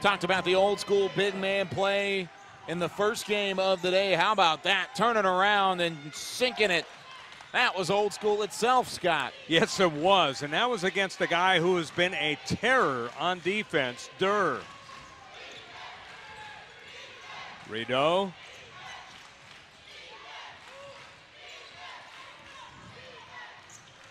Talked about the old school big man play in the first game of the day. How about that? Turning around and sinking it. That was old school itself, Scott. Yes, it was. And that was against a guy who has been a terror on defense, Durr. Rideau.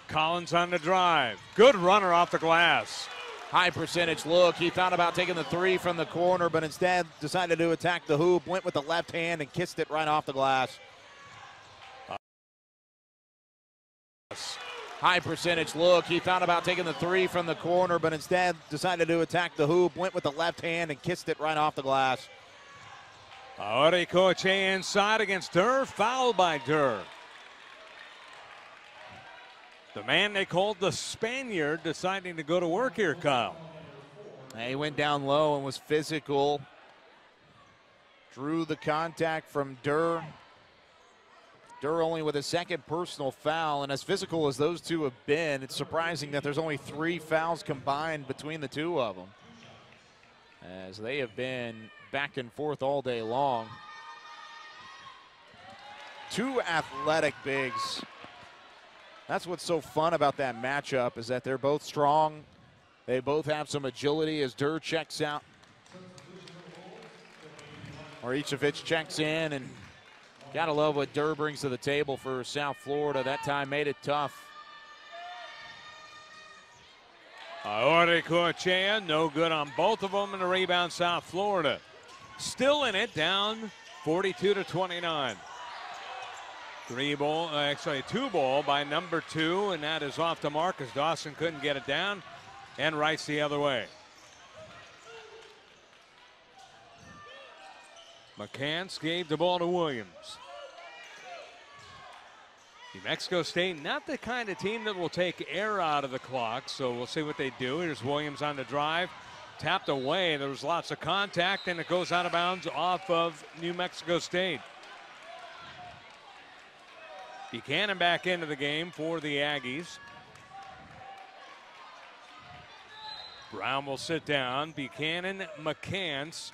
Collins on the drive. Good runner off the glass high percentage look. He thought about taking the three from the corner, but instead decided to attack the hoop, went with the left hand and kissed it right off the glass. High percentage look. He thought about taking the three from the corner, but instead decided to attack the hoop, went with the left hand and kissed it right off the glass. Aurrecoechea inside against Durr, fouled by Durr. The man they called the Spaniard deciding to go to work here, Kyle. He went down low and was physical. Drew the contact from Durr. Durr only with a second personal foul, and as physical as those two have been, it's surprising that there's only three fouls combined between the two of them. As they have been back and forth all day long. two athletic bigs. That's what's so fun about that matchup is that they're both strong. They both have some agility as Durr checks out. Maricevic checks in and gotta love what Durr brings to the table for South Florida. That time made it tough. Aurrecoechea, no good on both of them, and a rebound South Florida. Still in it, down 42 to 29. Three ball, uh, actually two ball by number two, and that is off the mark Dawson couldn't get it down, and Rice the other way. McCants gave the ball to Williams. New Mexico State, not the kind of team that will take air out of the clock, so we'll see what they do. Here's Williams on the drive, tapped away. There was lots of contact, and it goes out of bounds off of New Mexico State. Buchanan back into the game for the Aggies. Brown will sit down. Buchanan, McCants,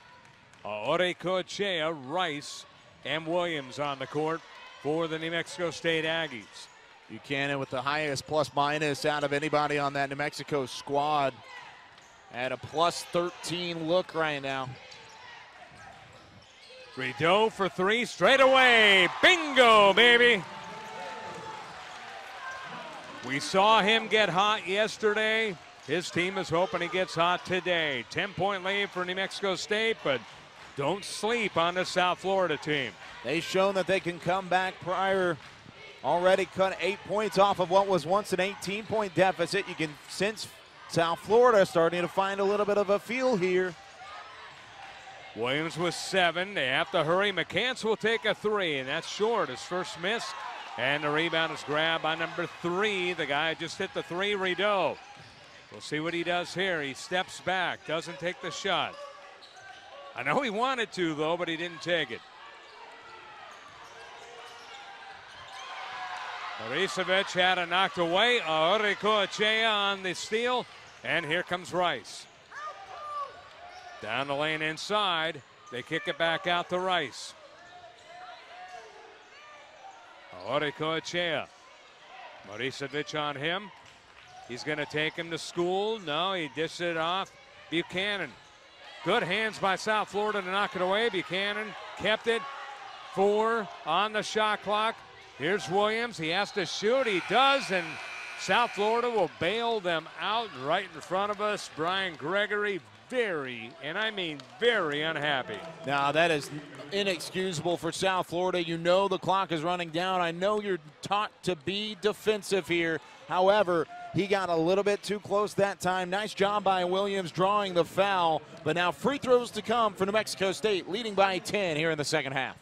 Aurrecoechea, Rice, and Williams on the court for the New Mexico State Aggies. Buchanan with the highest plus minus out of anybody on that New Mexico squad at a plus 13 look right now. Rideau for three straight away. Bingo, baby. We saw him get hot yesterday. His team is hoping he gets hot today. 10 point lead for New Mexico State, but don't sleep on the South Florida team. They've shown that they can come back prior. Already cut eight points off of what was once an 18 point deficit. You can sense South Florida starting to find a little bit of a feel here. Williams with seven. They have to hurry. McCants will take a three, and that's short. His first miss. And the rebound is grabbed by number three. The guy just hit the three, Rideau. We'll see what he does here. He steps back, doesn't take the shot. I know he wanted to, though, but he didn't take it. Maricevic had it knocked away. Aurrecoechea on the steal. And here comes Rice. Down the lane inside. They kick it back out to Rice. Aurrecoechea. Maricevic on him. He's going to take him to school. No, he dished it off. Buchanan. Good hands by South Florida to knock it away. Buchanan kept it. Four on the shot clock. Here's Williams. He has to shoot. He does, and South Florida will bail them out right in front of us. Brian Gregory, very, and I mean very unhappy. Now, that is inexcusable for South Florida. You know the clock is running down. I know you're taught to be defensive here. However, he got a little bit too close that time. Nice job by Williams drawing the foul. But now free throws to come for New Mexico State, leading by 10 here in the second half.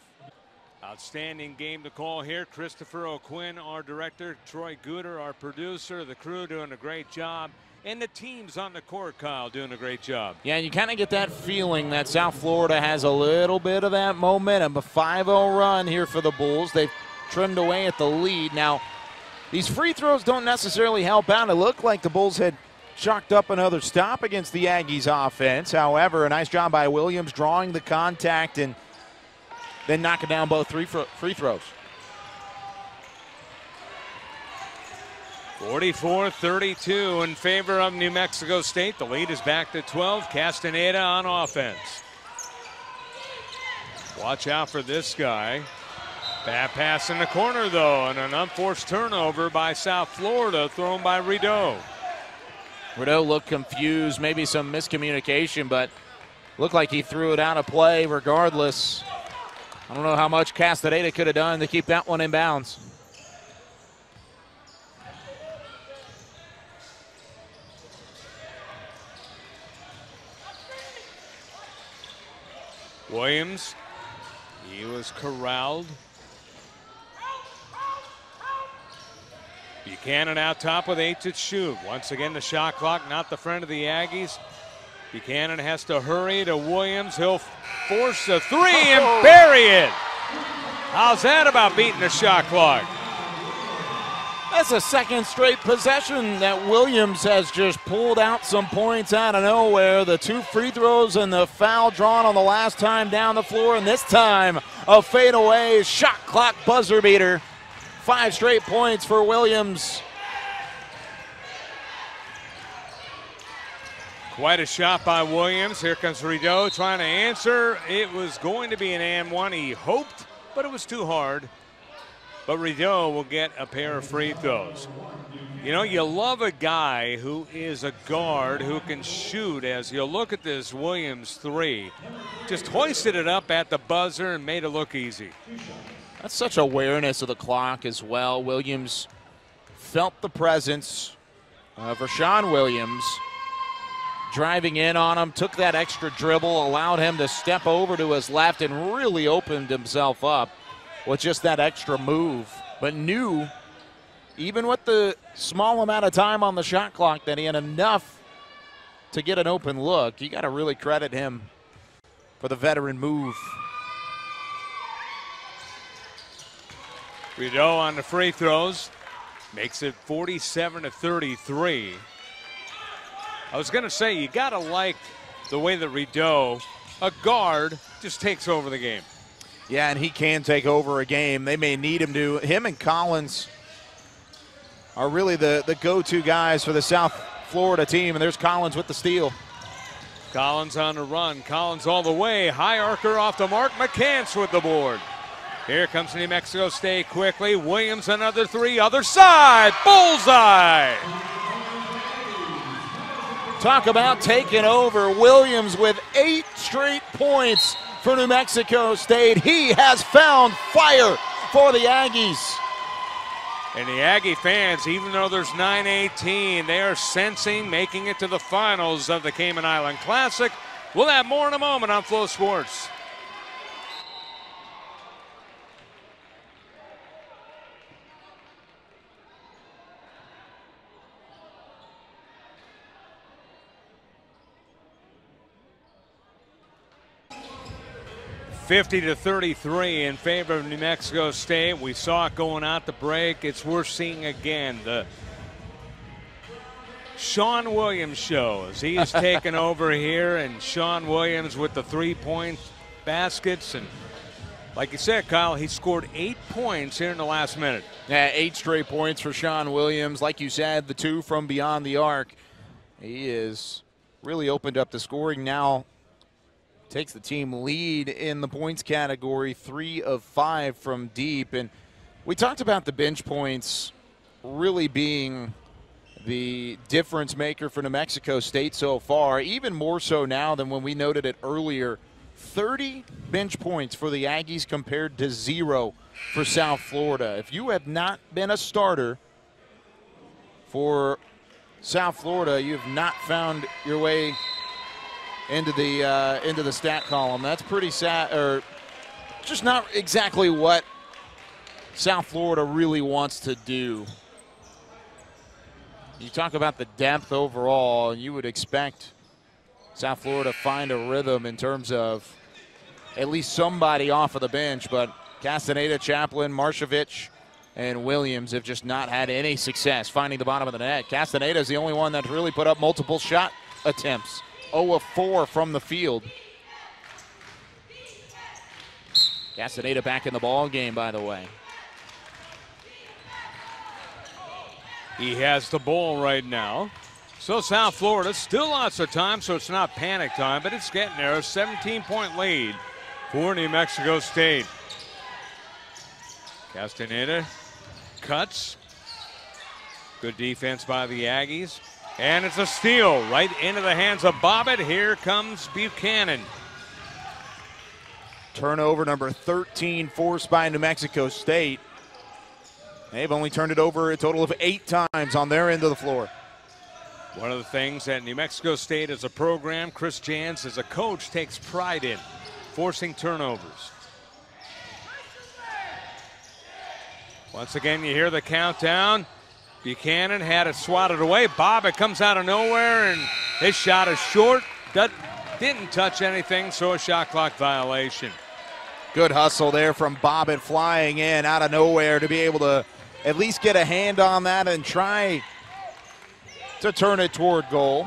Outstanding game to call here. Christopher O'Quinn, our director, Troy Gooder, our producer, the crew doing a great job. And the teams on the court, Kyle, doing a great job. Yeah, you kind of get that feeling that South Florida has a little bit of that momentum. A 5 0 run here for the Bulls. They've trimmed away at the lead. Now, these free throws don't necessarily help out. It looked like the Bulls had chalked up another stop against the Aggies offense. However, a nice job by Williams drawing the contact and then knocking down both three free throws. 44-32 in favor of New Mexico State. The lead is back to 12. Castaneda on offense. Watch out for this guy. Bad pass in the corner, though, and an unforced turnover by South Florida thrown by Rideau. Rideau looked confused, maybe some miscommunication, but looked like he threw it out of play regardless. I don't know how much Castaneda could have done to keep that one in bounds. Williams, he was corralled. Buchanan out top with eight to shoot. Once again, the shot clock not the friend of the Aggies. Buchanan has to hurry to Williams. He'll force a three oh, and oh. bury it. How's that about beating the shot clock? That's a second straight possession that Williams has just pulled out some points out of nowhere. The two free throws and the foul drawn on the last time down the floor, and this time a fadeaway shot clock buzzer beater. Five straight points for Williams. Quite a shot by Williams. Here comes Rideau trying to answer. It was going to be an and one. He hoped, but it was too hard. But Rideau will get a pair of free throws. You know, you love a guy who is a guard who can shoot. As you look at this Williams three, just hoisted it up at the buzzer and made it look easy. That's such awareness of the clock as well. Williams felt the presence of Rashawn Williams driving in on him, took that extra dribble, allowed him to step over to his left, and really opened himself up with just that extra move. But knew, even with the small amount of time on the shot clock, that he had enough to get an open look. You got to really credit him for the veteran move. Rideau on the free throws makes it 47 to 33. I was going to say, you got to like the way that Rideau, a guard, just takes over the game. Yeah, and he can take over a game. They may need him to. Him and Collins are really the, the go to guys for the South Florida team, and there's Collins with the steal. Collins on the run. Collins all the way. High archer off the mark. McCants with the board. Here comes New Mexico State quickly. Williams another three. Other side. Bullseye. Talk about taking over. Williams with eight straight points for New Mexico State. He has found fire for the Aggies. And the Aggie fans, even though there's 918, they are sensing making it to the finals of the Cayman Island Classic. We'll have more in a moment on FloSports. 50 to 33 in favor of New Mexico State. We saw it going out the break. It's worth seeing again. The Sean Williams show as he's taken over here, and Sean Williams with the three point baskets. And like you said, Kyle, he scored eight points here in the last minute. Yeah, eight straight points for Sean Williams. Like you said, the two from beyond the arc. He is really opened up the scoring now takes the team lead in the points category, three of five from deep. And we talked about the bench points really being the difference maker for New Mexico State so far, even more so now than when we noted it earlier. 30 bench points for the Aggies compared to zero for South Florida. If you have not been a starter for South Florida, you have not found your way into the uh, into the stat column. That's pretty sad, or just not exactly what South Florida really wants to do. You talk about the depth overall, and you would expect South Florida to find a rhythm in terms of at least somebody off of the bench, but Castaneda, Chaplin, Maricevic, and Williams have just not had any success finding the bottom of the net. Castaneda is the only one that's really put up multiple shot attempts. 0 of 4 from the field. Castaneda back in the ball game, by the way. He has the ball right now. So South Florida still lots of time, so it's not panic time, but it's getting there. A 17 point lead for New Mexico State. Castaneda cuts. Good defense by the Aggies. And it's a steal right into the hands of Bobbitt. Here comes Buchanan. Turnover number 13 forced by New Mexico State. They've only turned it over a total of eight times on their end of the floor. One of the things that New Mexico State as a program, Chris Jans as a coach takes pride in, forcing turnovers. Once again, you hear the countdown. Buchanan had it swatted away. Bobbitt comes out of nowhere, and his shot is short. That didn't touch anything, so a shot clock violation. Good hustle there from Bobbitt flying in out of nowhere to be able to at least get a hand on that and try to turn it toward goal.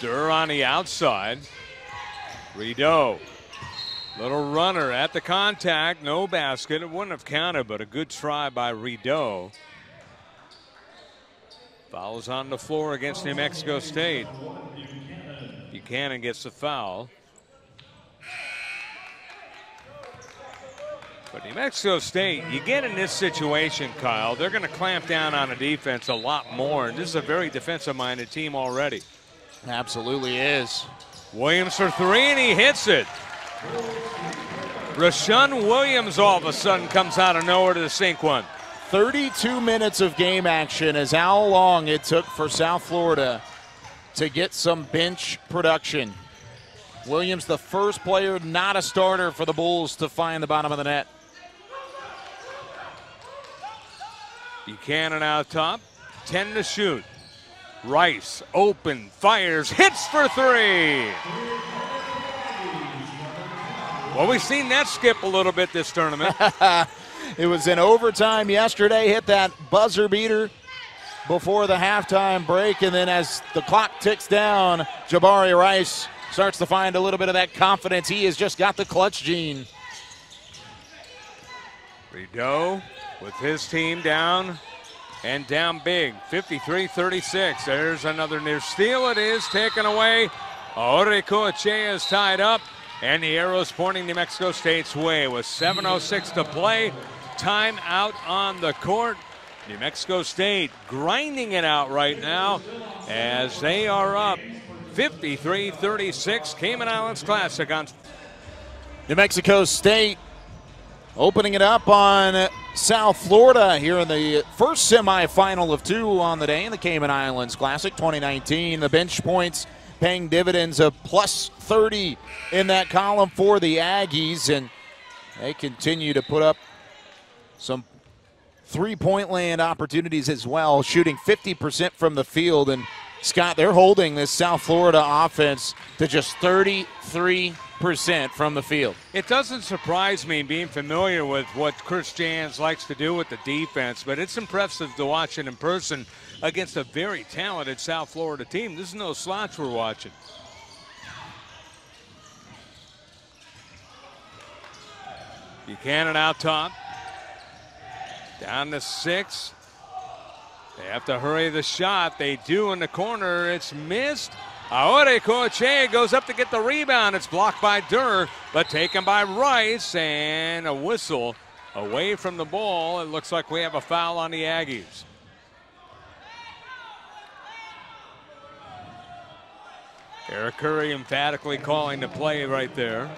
Durr on the outside. Rideau. Little runner at the contact. No basket. It wouldn't have counted, but a good try by Rideau. Fouls on the floor against New Mexico State. Buchanan gets the foul. But New Mexico State, you get in this situation, Kyle, they're going to clamp down on the defense a lot more. And this is a very defensive minded team already. Absolutely is. Williams for three, and he hits it. Rashawn Williams all of a sudden comes out of nowhere to sink one. 32 minutes of game action is how long it took for South Florida to get some bench production. Williams, the first player not a starter for the Bulls to find the bottom of the net. Buchanan out top, 10 to shoot. Rice open, fires, hits for three. Well, we've seen that skip a little bit this tournament. it was in overtime yesterday, hit that buzzer beater before the halftime break, and then as the clock ticks down, Jabari Rice starts to find a little bit of that confidence. He has just got the clutch gene. Rideau with his team down and down big, 53-36. There's another near steal. It is taken away. Aure is tied up, and the arrow's pointing New Mexico State's way with 7.06 to play. Time out on the court. New Mexico State grinding it out right now as they are up 53-36. Cayman Islands Classic on New Mexico State opening it up on South Florida here in the first semifinal of two on the day in the Cayman Islands Classic 2019. The bench points paying dividends of plus 30 in that column for the Aggies, and they continue to put up some three point land opportunities as well, shooting 50% from the field. And Scott, they're holding this South Florida offense to just 33 percent from the field. It doesn't surprise me being familiar with what Chris Jans likes to do with the defense, but it's impressive to watch it in person against a very talented South Florida team. This is no slouch we're watching. Buchanan out top. Down to six. They have to hurry the shot. They do in the corner. It's missed. Aure goes up to get the rebound. It's blocked by Durr, but taken by Rice, and a whistle away from the ball. It looks like we have a foul on the Aggies. Eric Curry emphatically calling the play right there.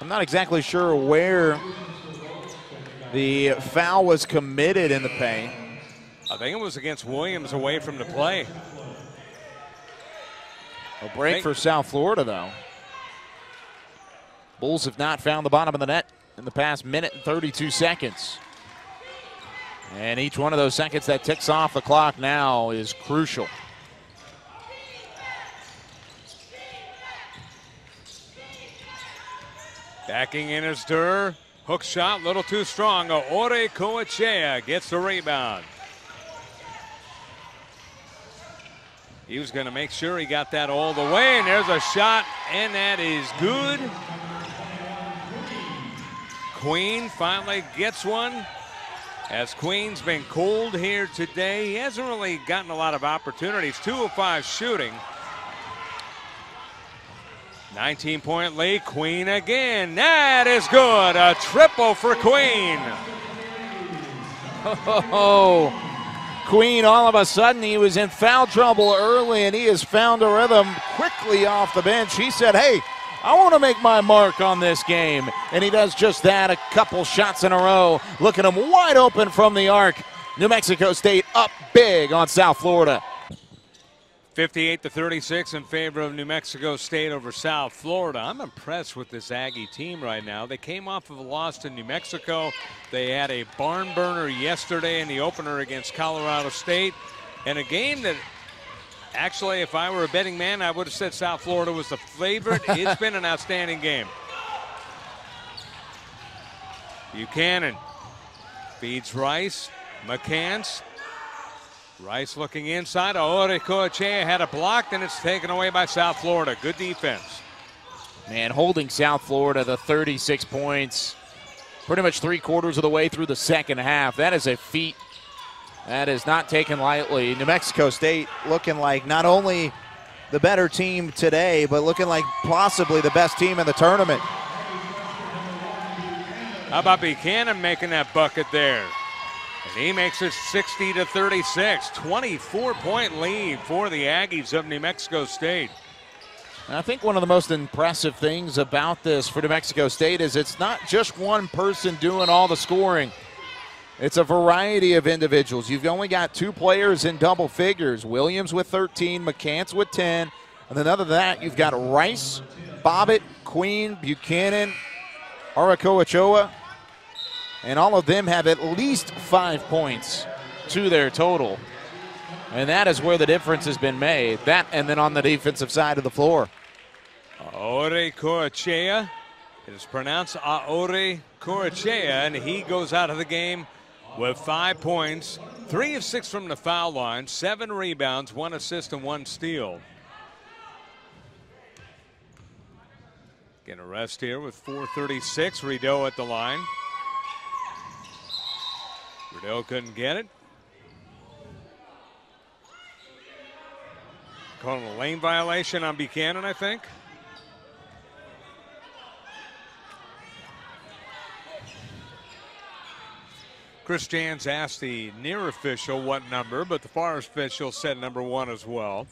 I'm not exactly sure where the foul was committed in the paint. I think it was against Williams away from the play. A break for South Florida, though. Bulls have not found the bottom of the net in the past minute and 32 seconds. And each one of those seconds that ticks off the clock now is crucial. Backing in is Durr. Hook shot, little too strong. Aure gets the rebound. He was going to make sure he got that all the way, and there's a shot, and that is good. Queen finally gets one. As Queen's been cold here today, he hasn't really gotten a lot of opportunities. Two of five shooting. 19 point lead, Queen again. That is good. A triple for Queen. Oh, Queen, all of a sudden, he was in foul trouble early and he has found a rhythm quickly off the bench. He said, Hey, I want to make my mark on this game. And he does just that a couple shots in a row. Look at him wide open from the arc. New Mexico State up big on South Florida. 58 to 36 in favor of New Mexico State over South Florida. I'm impressed with this Aggie team right now. They came off of a loss to New Mexico. They had a barn burner yesterday in the opener against Colorado State, and a game that Actually, if I were a betting man, I would have said South Florida was the favorite. it's been an outstanding game. Buchanan feeds Rice. McCants. Rice looking inside. Aurrecoechea had a block, and it's taken away by South Florida. Good defense. Man, holding South Florida to 36 points pretty much three quarters of the way through the second half. That is a feat that is not taken lightly. New Mexico State looking like not only the better team today, but looking like possibly the best team in the tournament. How about Buchanan making that bucket there? And he makes it 60 to 36. 24 point lead for the Aggies of New Mexico State. And I think one of the most impressive things about this for New Mexico State is it's not just one person doing all the scoring. It's a variety of individuals. You've only got two players in double figures Williams with 13, McCants with 10. And then, other than that, you've got Rice, Bobbitt, Queen, Buchanan, Coachea, and all of them have at least five points to their total. And that is where the difference has been made. That and then on the defensive side of the floor. Aurrecoechea. It is pronounced Aore Coachea, and he goes out of the game with five points, three of six from the foul line, seven rebounds, one assist, and one steal. Getting a rest here with 4.36. Rideau at the line. Rideau couldn't get it. Calling a lane violation on Buchanan, I think. Chris Jans asked the near official what number, but the far official said number one as well.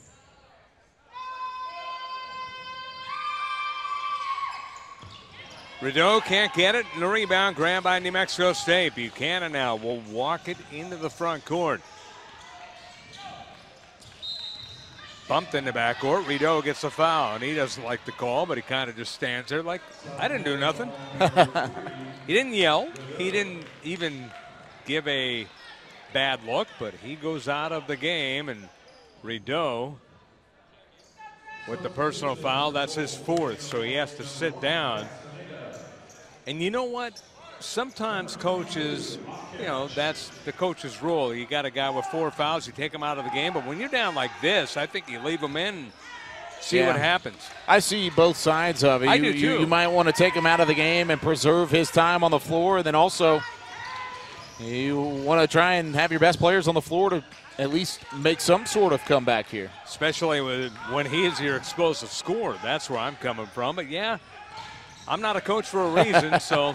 Rideau can't get it. The rebound grabbed by New Mexico State. Buchanan now will walk it into the front court. Bumped in the backcourt. Rideau gets a foul, and he doesn't like the call, but he kind of just stands there like, I didn't do nothing. he didn't yell. He didn't even give a bad look, but he goes out of the game, and Rideau with the personal foul. That's his fourth, so he has to sit down. And you know what? Sometimes coaches, you know, that's the coach's rule. You got a guy with four fouls, you take him out of the game. But when you're down like this, I think you leave him in and see yeah. what happens. I see both sides of it. I you, do too. You, you, might want to take him out of the game and preserve his time on the floor, and then also you want to try and have your best players on the floor to at least make some sort of comeback here. Especially when he is your explosive scorer. That's where I'm coming from. But yeah, I'm not a coach for a reason, so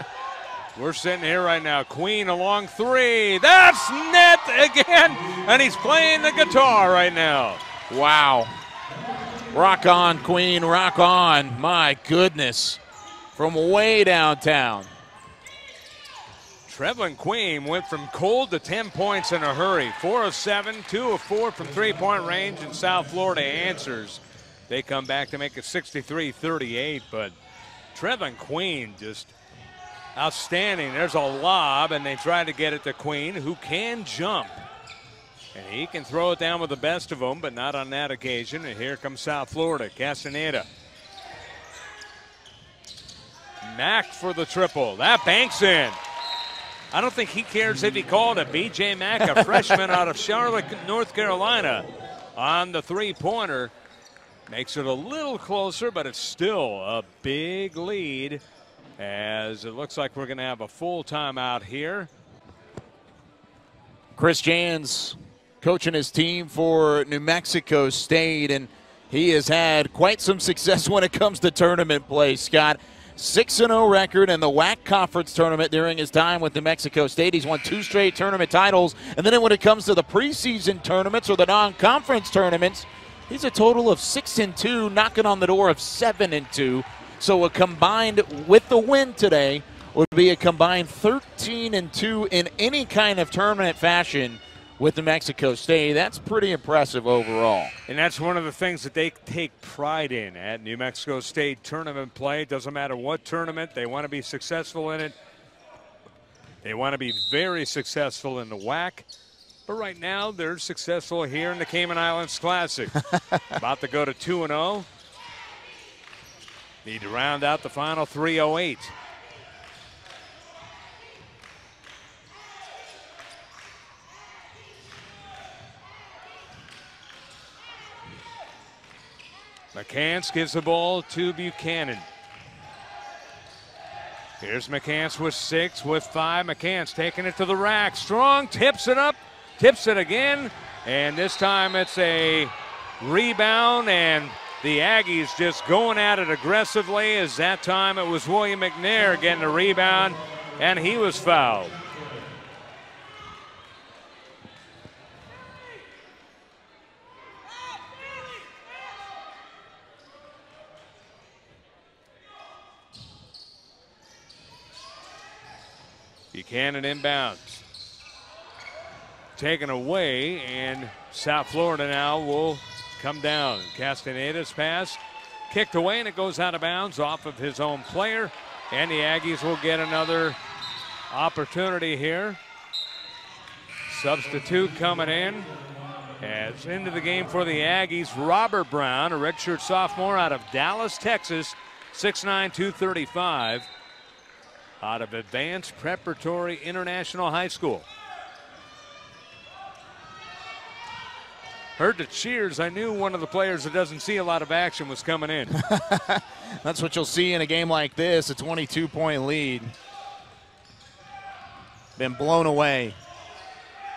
we're sitting here right now. Queen along three. That's net again, and he's playing the guitar right now. Wow. Rock on, Queen, rock on. My goodness. From way downtown. Trevelin Queen went from cold to 10 points in a hurry. Four of seven, two of four from three point range, and South Florida answers. They come back to make it 63 38, but Trevelin Queen just outstanding. There's a lob, and they try to get it to Queen, who can jump. And he can throw it down with the best of them, but not on that occasion. And here comes South Florida. Castaneda. Mack for the triple. That banks in. I don't think he cares if he called it. B.J. Mack, a freshman out of Charlotte, North Carolina, on the three pointer. Makes it a little closer, but it's still a big lead as it looks like we're going to have a full timeout here. Chris Jans coaching his team for New Mexico State, and he has had quite some success when it comes to tournament play, Scott. 6 0 record in the WAC conference tournament during his time with New Mexico State. He's won two straight tournament titles. And then when it comes to the preseason tournaments or the non conference tournaments, he's a total of 6 and 2, knocking on the door of 7 and 2. So a combined with the win today would be a combined 13 and 2 in any kind of tournament fashion with New Mexico State. That's pretty impressive overall. And that's one of the things that they take pride in at New Mexico State tournament play. It doesn't matter what tournament, they want to be successful in it. They want to be very successful in the WAC. But right now, they're successful here in the Cayman Islands Classic. About to go to 2 0. Need to round out the final 308. McCants gives the ball to Buchanan. Here's McCants with six, with five. McCants taking it to the rack. Strong tips it up, tips it again, and this time it's a rebound, and the Aggies just going at it aggressively. As that time it was William McNair getting a rebound, and he was fouled. Buchanan inbounds. Taken away, and South Florida now will come down. Castaneda's pass kicked away, and it goes out of bounds off of his own player. And the Aggies will get another opportunity here. Substitute coming in. As into the game for the Aggies, Robert Brown, a redshirt sophomore out of Dallas, Texas, 6'9, 235 out of Advanced Preparatory International High School. Heard the cheers. I knew one of the players that doesn't see a lot of action was coming in. That's what you'll see in a game like this a 22 point lead. Been blown away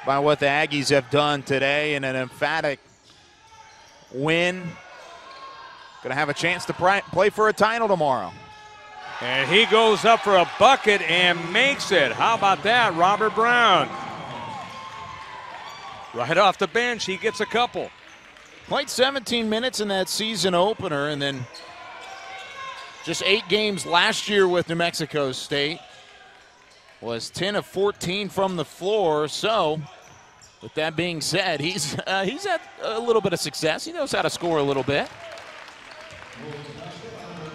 by what the Aggies have done today in an emphatic win. Going to have a chance to play for a title tomorrow. And he goes up for a bucket and makes it. How about that, Robert Brown? Right off the bench, he gets a couple. Played 17 minutes in that season opener, and then just eight games last year with New Mexico State. Was 10 of 14 from the floor. So, with that being said, he's uh, he's had a little bit of success. He knows how to score a little bit.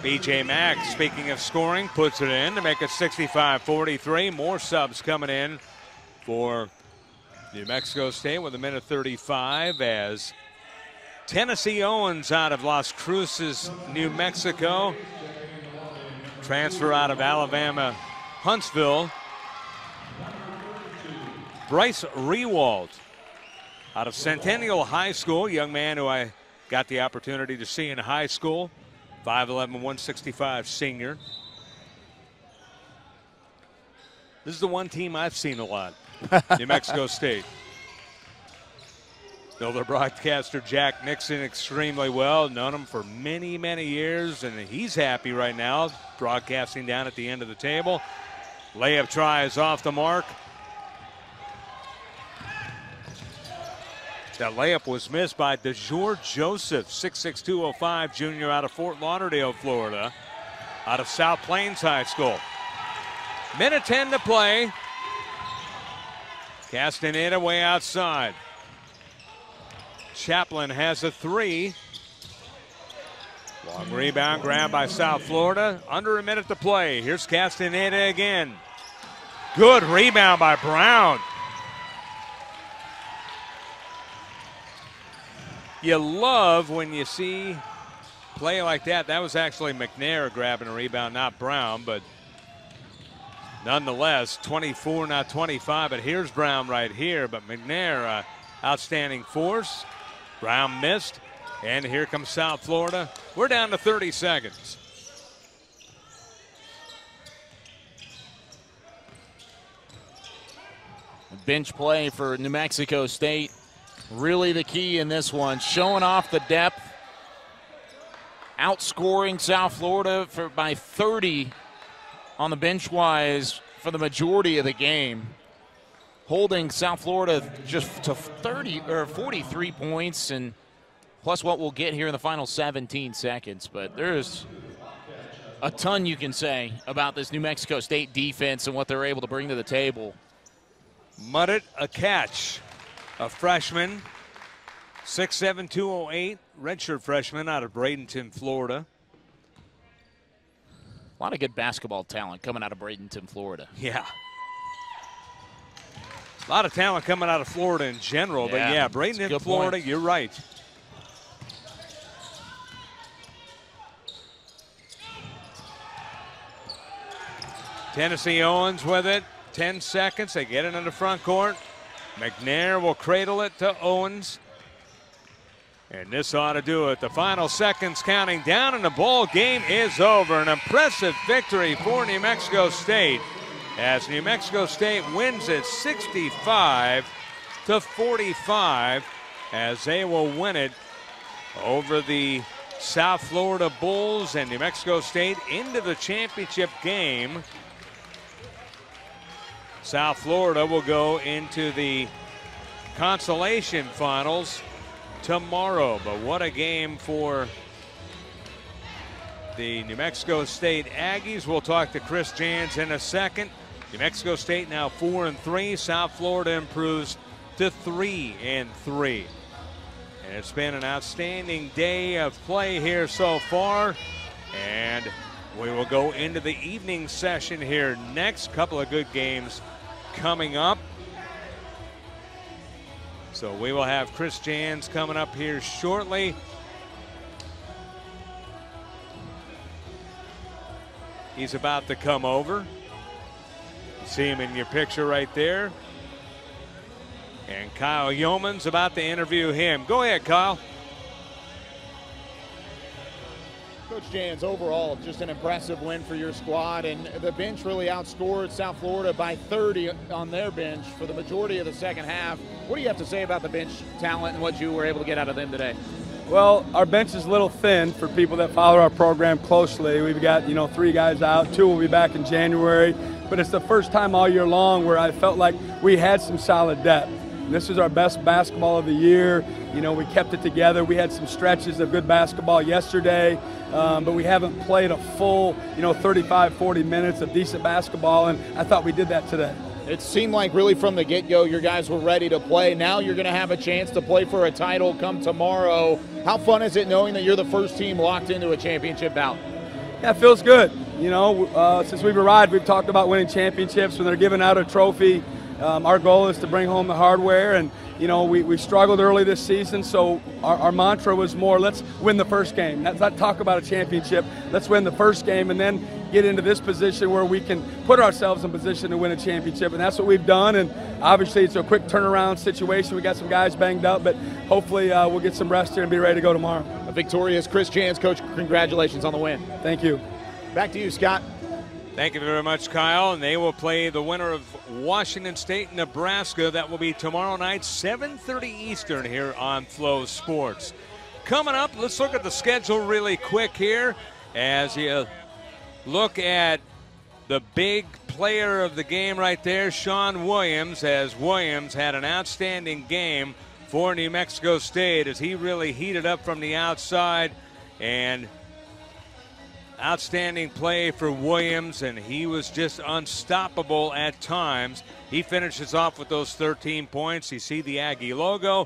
BJ Max, speaking of scoring, puts it in to make it 65 43. More subs coming in for New Mexico State with a minute 35 as Tennessee Owens out of Las Cruces, New Mexico. Transfer out of Alabama, Huntsville. Bryce Rewald out of Centennial High School, young man who I got the opportunity to see in high school. 5'11, 165 senior. This is the one team I've seen a lot New Mexico State. Know their broadcaster Jack Nixon extremely well. Known him for many, many years, and he's happy right now broadcasting down at the end of the table. Layup try is off the mark. That layup was missed by DeJour Joseph, 6'6", junior out of Fort Lauderdale, Florida, out of South Plains High School. Minute 10 to play. Castaneda way outside. Chaplin has a three. Long rebound grab by South Florida. Under a minute to play. Here's Castaneda again. Good rebound by Brown. you love when you see play like that. That was actually McNair grabbing a rebound, not Brown, but nonetheless, 24, not 25. But here's Brown right here. But McNair, uh, outstanding force. Brown missed. And here comes South Florida. We're down to 30 seconds. Bench play for New Mexico State really the key in this one. Showing off the depth, outscoring South Florida for by 30 on the bench wise for the majority of the game. Holding South Florida just to 30 or 43 points and plus what we'll get here in the final 17 seconds. But there's a ton you can say about this New Mexico State defense and what they're able to bring to the table. Muddit a catch a freshman, 6'7", 208, redshirt freshman out of Bradenton, Florida. A lot of good basketball talent coming out of Bradenton, Florida. Yeah. A lot of talent coming out of Florida in general, but Yeah, yeah, that's Braden a in good Florida, point. you're right. Tennessee Owens with it. 10 seconds. They get it in the front court. McNair will cradle it to Owens. And this ought to do it. The final seconds counting down, and the ball game is over. An impressive victory for New Mexico State as New Mexico State wins it 65 to 45 as they will win it over the South Florida Bulls and New Mexico State into the championship game. South Florida will go into the consolation finals tomorrow. But what a game for the New Mexico State Aggies. We'll talk to Chris Jans in a second. New Mexico State now four and three. South Florida improves to three and three. And it's been an outstanding day of play here so far. And we will go into the evening session here next. Couple of good games coming up. So we will have Chris Jans coming up here shortly. He's about to come over. You see him in your picture right there. And Kyle Yeoman's about to interview him. Go ahead, Kyle. Jans, overall, just an impressive win for your squad, and the bench really outscored South Florida by 30 on their bench for the majority of the second half. What do you have to say about the bench talent and what you were able to get out of them today? Well, our bench is a little thin for people that follow our program closely. We've got, you know, three guys out. Two will be back in January. But it's the first time all year long where I felt like we had some solid depth. This is our best basketball of the year. You know, we kept it together. We had some stretches of good basketball yesterday, um, but we haven't played a full, you know, 35, 40 minutes of decent basketball, and I thought we did that today. It seemed like really from the get go, your guys were ready to play. Now you're going to have a chance to play for a title come tomorrow. How fun is it knowing that you're the first team locked into a championship bout? Yeah, it feels good. You know, uh, since we've arrived, we've talked about winning championships. When they're giving out a trophy, um, our goal is to bring home the hardware. And, you know, we, we struggled early this season, so our, our mantra was more let's win the first game. Let's not talk about a championship. Let's win the first game and then get into this position where we can put ourselves in position to win a championship. And that's what we've done. And obviously, it's a quick turnaround situation. We got some guys banged up, but hopefully, uh, we'll get some rest here and be ready to go tomorrow. A victorious Chris Jans, coach. Congratulations on the win. Thank you. Back to you, Scott. Thank you very much, Kyle. And they will play the winner of Washington State, Nebraska. That will be tomorrow night, 7:30 Eastern, here on FloSports. Coming up, let's look at the schedule really quick here as you look at the big player of the game right there, Sean Williams, as Williams had an outstanding game for New Mexico State as he really heated up from the outside and outstanding play for Williams, and he was just unstoppable at times. He finishes off with those 13 points. You see the Aggie logo.